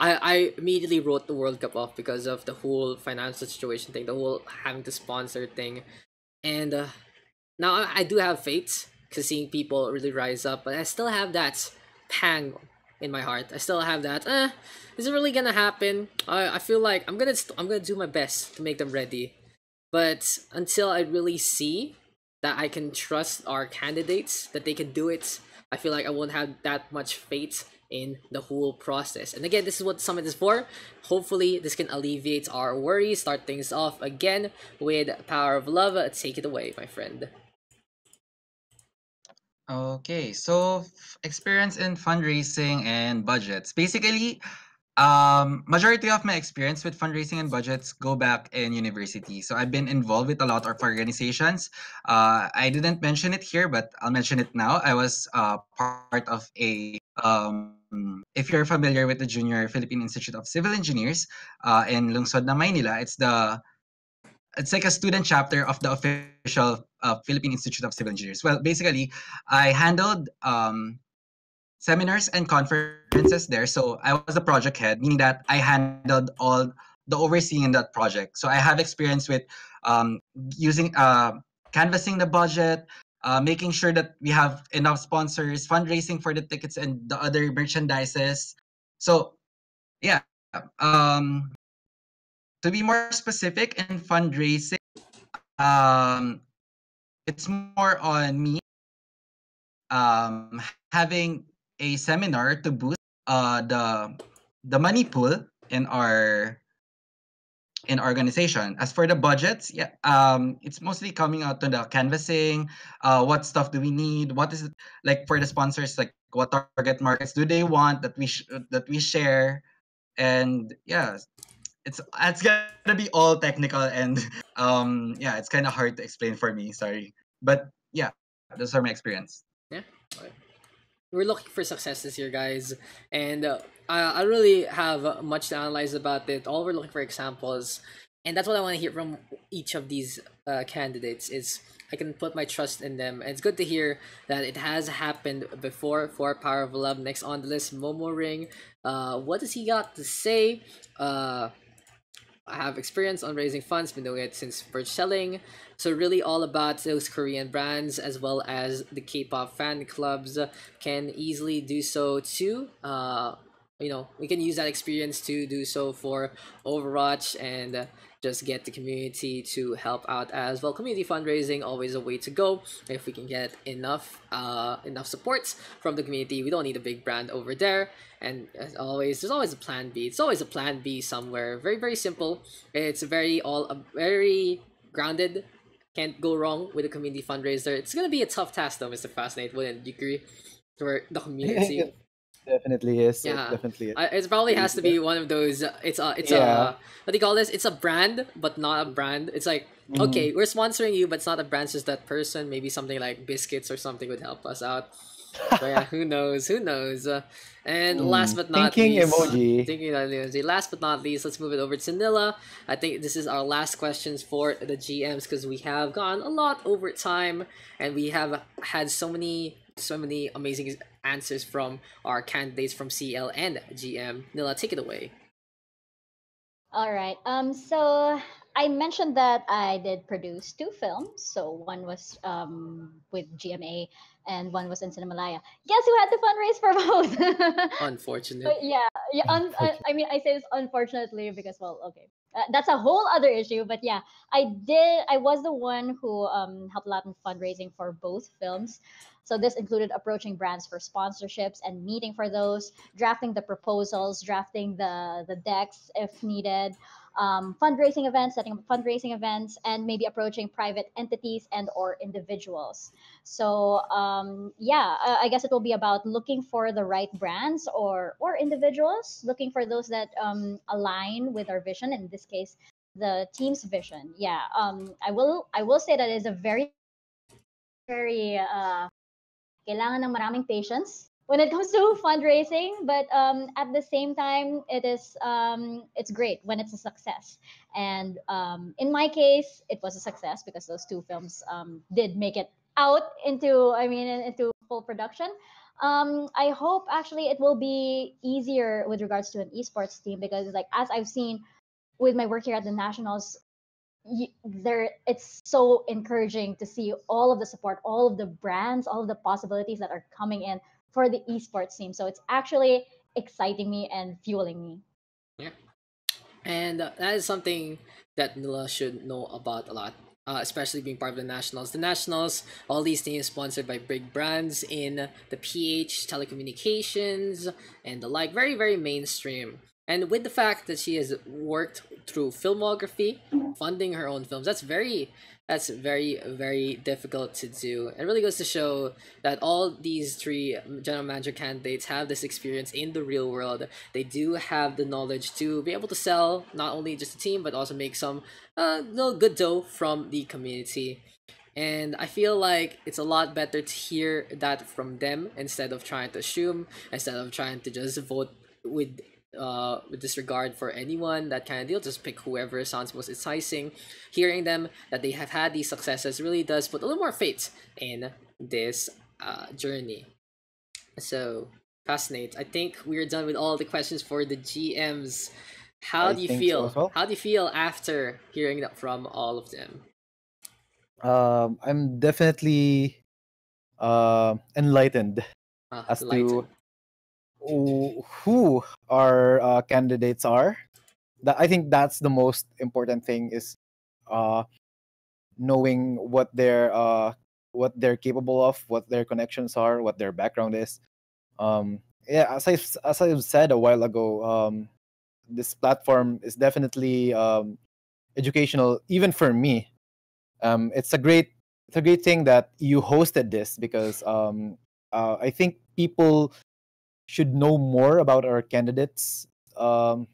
I, I immediately wrote the World Cup off because of the whole financial situation thing, the whole having to sponsor thing. And uh, now I, do have faith because seeing people really rise up, but I still have that pang in my heart. I still have that. Eh, is it really gonna happen? I I feel like I'm gonna I'm gonna do my best to make them ready, but until I really see that I can trust our candidates that they can do it, I feel like I won't have that much faith in the whole process. And again, this is what Summit is for. Hopefully, this can alleviate our worries, start things off again with Power of Love. Take it away, my friend. Okay, so experience in fundraising and budgets. Basically, um, majority of my experience with fundraising and budgets go back in university. So I've been involved with a lot of organizations. Uh, I didn't mention it here, but I'll mention it now. I was uh, part of a um, if you're familiar with the Junior Philippine Institute of Civil Engineers uh, in Lungsod na Maynila, it's the it's like a student chapter of the official uh, Philippine Institute of Civil Engineers. Well, basically, I handled um, seminars and conferences there. So I was the project head, meaning that I handled all the overseeing in that project. So I have experience with um, using uh, canvassing the budget, uh, making sure that we have enough sponsors, fundraising for the tickets and the other merchandises. So yeah, um, to be more specific in fundraising, um, it's more on me um, having a seminar to boost uh, the the money pool in our in organization. As for the budgets, yeah, um, it's mostly coming out to the canvassing. Uh, what stuff do we need? What is it like for the sponsors? Like what target markets do they want that we that we share? And yeah, it's it's gonna be all technical and um yeah, it's kind of hard to explain for me. Sorry, but yeah, those are my experience. Yeah we're looking for successes here, guys, and uh, I, I really have much to analyze about it. All we're looking for examples, and that's what I want to hear from each of these uh, candidates. Is I can put my trust in them, and it's good to hear that it has happened before for Power of Love. Next on the list, Momoring. Uh, what does he got to say? Uh, I have experience on raising funds, been doing it since first selling. So really all about those Korean brands as well as the K-pop fan clubs can easily do so too. Uh, you know, we can use that experience to do so for Overwatch and just get the community to help out as well. Community fundraising always a way to go. If we can get enough uh enough supports from the community, we don't need a big brand over there. And as always, there's always a plan B. It's always a plan B somewhere. Very very simple. It's very all a very grounded. Can't go wrong with a community fundraiser. It's gonna be a tough task though, Mr. Fascinate. Wouldn't you agree? For the community. Definitely is. Yeah. It definitely is. It probably has to be one of those. Uh, it's a. It's Yeah. a. What do you call this? It's a brand, but not a brand. It's like Mhm. okay, we're sponsoring you, but it's not a brand. It's just that person. Maybe something like biscuits or something would help us out. But yeah, who knows? Who knows? Uh, and Mm, last but not thinking least, emoji. Thinking emoji. Last but not least, let's move it over to Nila. I think this is our last questions for the GMs because we have gone a lot over time and we have had so many so many amazing answers from our candidates from CL and GM. Nila, take it away. All right. Um. So I mentioned that I did produce two films. So one was um with GMA, and one was in Cinemalaya. Guess who had to fundraise for both? Unfortunately. But yeah, yeah. Un- I, I mean, I say this unfortunately because, well, okay, uh, that's a whole other issue. But yeah, I did. I was the one who um helped a lot in fundraising for both films. So this included approaching brands for sponsorships and meeting for those, drafting the proposals, drafting the the decks if needed, um, fundraising events, setting up fundraising events, and maybe approaching private entities and or individuals. So um, yeah, I guess it will be about looking for the right brands or or individuals, looking for those that um, align with our vision. In this case, the team's vision. Yeah, um, I will I will say that is a very very uh, kailangan ng maraming patience when it comes to fundraising but um, at the same time it is um, it's great when it's a success. And um, in my case it was a success because those two films um, did make it out into i mean into full production. Um, i hope actually it will be easier with regards to an esports team because like as i've seen with my work here at the nationals there it's so encouraging to see all of the support all of the brands all of the possibilities that are coming in for the esports team so it's actually exciting me and fueling me yeah And uh, that is something that Nila should know about a lot, uh, especially being part of the Nationals. The Nationals, all these teams sponsored by big brands in the PH, telecommunications, and the like. Very, very mainstream. And with the fact that she has worked through filmography, funding her own films, that's very, That's very, very difficult to do. It really goes to show that all these three general manager candidates have this experience in the real world. They do have the knowledge to be able to sell not only just the team, but also make some uh, little good dough from the community. And I feel like it's a lot better to hear that from them instead of trying to assume, instead of trying to just vote with uh with disregard for anyone that kind of deal. Just pick whoever sounds most enticing. Hearing them that they have had these successes really does put a little more faith in this uh journey. So fascinate. I think we're done with all the questions for the gms how I do you think so feel? well. how do you feel after hearing that from all of them? Um, I'm definitely uh, enlightened uh, as enlightened. to who our uh, candidates are. That I think that's the most important thing is uh, knowing what they're uh, what they're capable of, what their connections are, what their background is. Um, yeah, as I as I said a while ago, um, this platform is definitely um, educational, even for me. Um, it's a great it's a great thing that you hosted this because um, uh, I think people should know more about our candidates, um,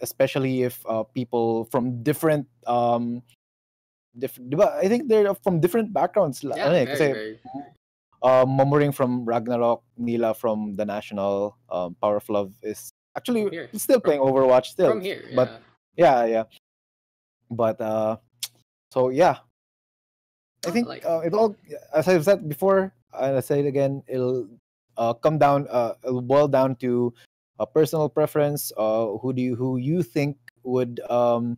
especially if uh, people from different um, different. I think they're from different backgrounds. yeah eh, very, kasi, very uh, Momoring from Ragnarok, Nila from the National, um, Power of Love is actually here. still playing Overwatch still. from here but yeah. yeah, yeah. But uh, so yeah, I think like- uh, it all, as I've said before, and I say it again, it'll uh, come down, uh, boil down to a personal preference. Uh, who do you who you think would um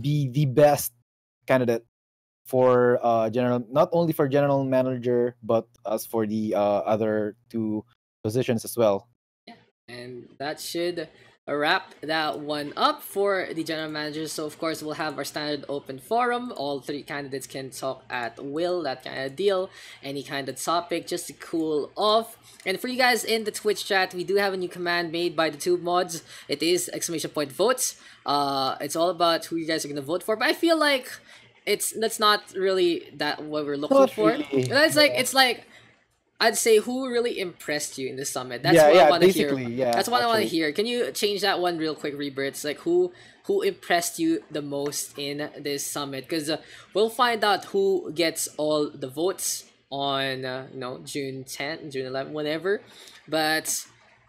be the best candidate for uh general, not only for general manager, but as for the uh, other two positions as well. Yeah, And that should wrap that one up for the general managers. So of course we'll have our standard open forum. All three candidates can talk at will, that kind of deal. Any kind of topic just to cool off. And for you guys in the Twitch chat, we do have a new command made by the tube mods. It is exclamation point votes. Uh it's all about who you guys are gonna vote for. But I feel like it's that's not really that what we're looking Not for. really, It's like it's like I'd say who really impressed you in the summit. That's yeah, what yeah, I want to hear. yeah. That's what I want to hear. Can you change that one real quick, Rebirths? Like who who impressed you the most in this summit? Because uh, we'll find out who gets all the votes on uh, you know June 10th, June 11th, whatever. But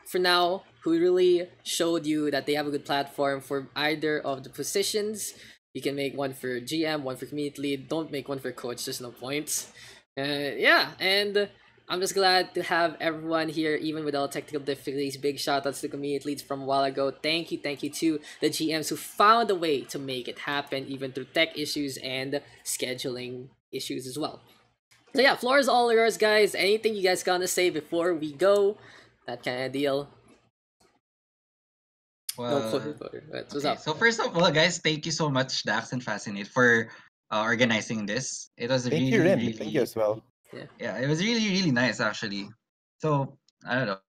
for now, who really showed you that they have a good platform for either of the positions? You can make one for GM, one for community lead. Don't make one for coach. There's no point. Uh, yeah, and I'm just glad to have everyone here, even with all technical difficulties. Big shout outs to the community leads from a while ago. Thank you, thank you to the GMs who found a way to make it happen, even through tech issues and scheduling issues as well. So yeah, floor is all yours, guys. Anything you guys gonna say before we go? That kind of deal. no, Well, floor, floor. What's okay, up? So first of all, guys, thank you so much, Daks and Fascinate, for uh, organizing this. It was Thank really, you, Rin. really, Thank you as well. Yeah, it was really, really nice actually. So I don't know.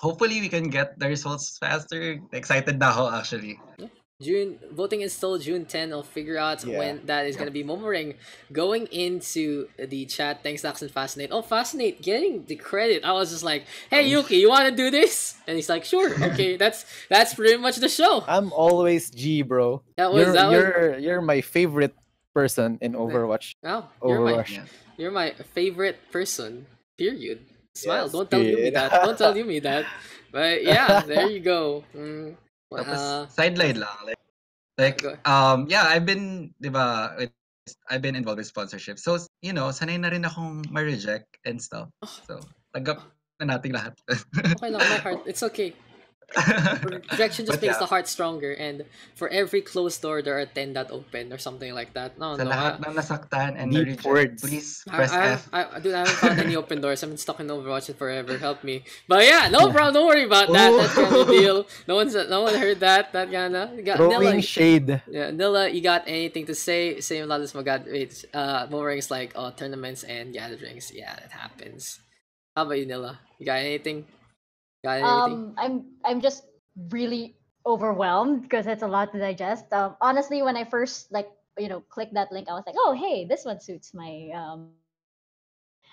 Hopefully, we can get the results faster. Excited na ako actually. June voting is still June 10. I'll figure out Yeah. when that is gonna be Momoring going into the chat. Thanks, Daks and Fascinate. Oh, Fascinate getting the credit. I was just like, hey Yuki, you wanna do this? And he's like, sure, okay, that's that's pretty much the show. I'm always G, bro. That was you're, that was you're you're my favorite person in Overwatch. oh, you're my Overwatch. Yeah. you're my favorite person. Period. Smile. Yes, Don't tell you me that. Don't tell Yumi that. But yeah, there you go. Mm, well, Tapos, uh, sideline lang. Like, like um, yeah, I've been, di ba, with- I've been involved with sponsorship. So, you know, sanay na rin akong ma-reject and stuff. So, tanggap na natin lahat. okay lang, my heart. It's okay. Rejection just But makes yeah. the heart stronger, and for every closed door, there are ten that open or something like that. No, Sa no, lahat I, ng nasaktan and Deep words. please press I, F. I, I, dude, I haven't found any open doors. I've been stuck in Overwatch forever. Help me. But yeah, no problem. Don't worry about that. That kind of Oh. deal. No one's, no one heard that. That kinda. You got Throwing Nila. shade. Yeah, Nila, you got anything to say? Same Lalas Magad. Wait, uh, Momoring's like uh, tournaments and gatherings. Yeah, that happens. How about you, Nila? You got anything? Got anything? Um, I'm I'm just really overwhelmed because it's a lot to digest. Um, honestly, when I first like you know clicked that link, I was like, oh hey, this one suits my um.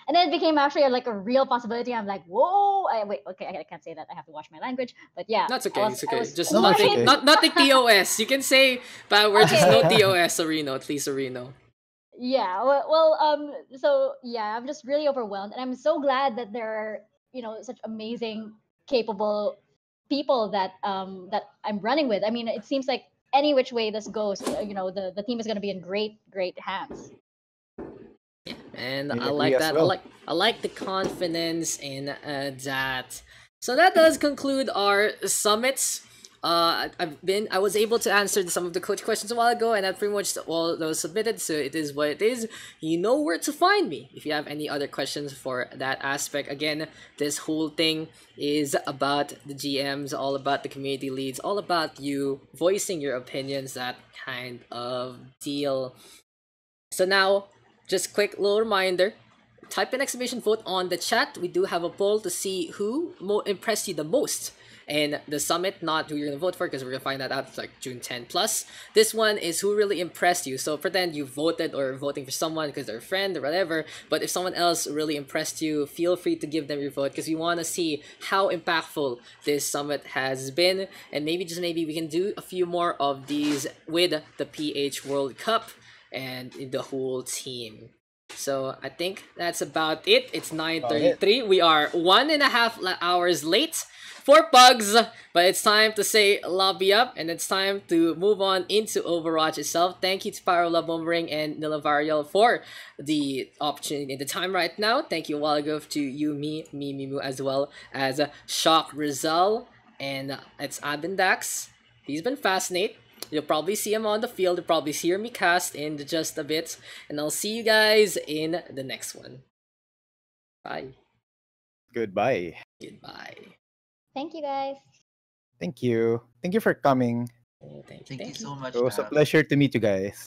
And then it became actually like a real possibility. I'm like, whoa! I wait, okay, I can't say that. I have to watch my language. But yeah, That's okay. was- it's okay. was Just No, nothing, okay. not nothing TOS. You can say bad words. Just no Okay. TOS, Orino. At least Orino. yeah well, well um so yeah i'm just really overwhelmed and i'm so glad that there are you know such amazing capable people that um that i'm running with i mean it seems like any which way this goes uh, you know the the team is going to be in great great hands Yeah, and I I like as that. I like I like the confidence in uh, that. So that does conclude our summits. Uh, I- I've been I was able to answer some of the coach questions a while ago, and that pretty much all those submitted. So it is what it is. You know where to find me if you have any other questions for that aspect. Again, this whole thing is about the GMs, all about the community leads, all about you voicing your opinions. That kind of deal. So now, just quick little reminder. Type an exclamation vote on the chat. We do have a poll to see who impressed you the most in the summit, not who you're gonna vote for, because we're gonna find that out like June 10 plus. This one is who really impressed you. So pretend you voted or voting for someone because they're a friend or whatever. But if someone else really impressed you, feel free to give them your vote because we want to see how impactful this summit has been, and maybe just maybe we can do a few more of these with the PH World Cup and the whole team. So I think that's about it. It's 9.33. We are one and a half hours late for bugs. but it's time to say lobby up and it's time to move on into Overwatch itself. Thank you to Power of Love Momoring and Nila Varial for the opportunity and the time right now. Thank you a to you, me, me, Mimu, as well as Shock Rizal. And uh, it's Abendax. He's been fascinating. You'll probably see him on the field. You'll probably hear me cast in just a bit. And I'll see you guys in the next one. Bye. Goodbye. Goodbye. Thank you guys Thank you. Thank you for coming. Thank you. Thank you so much. It was a pleasure to meet you guys.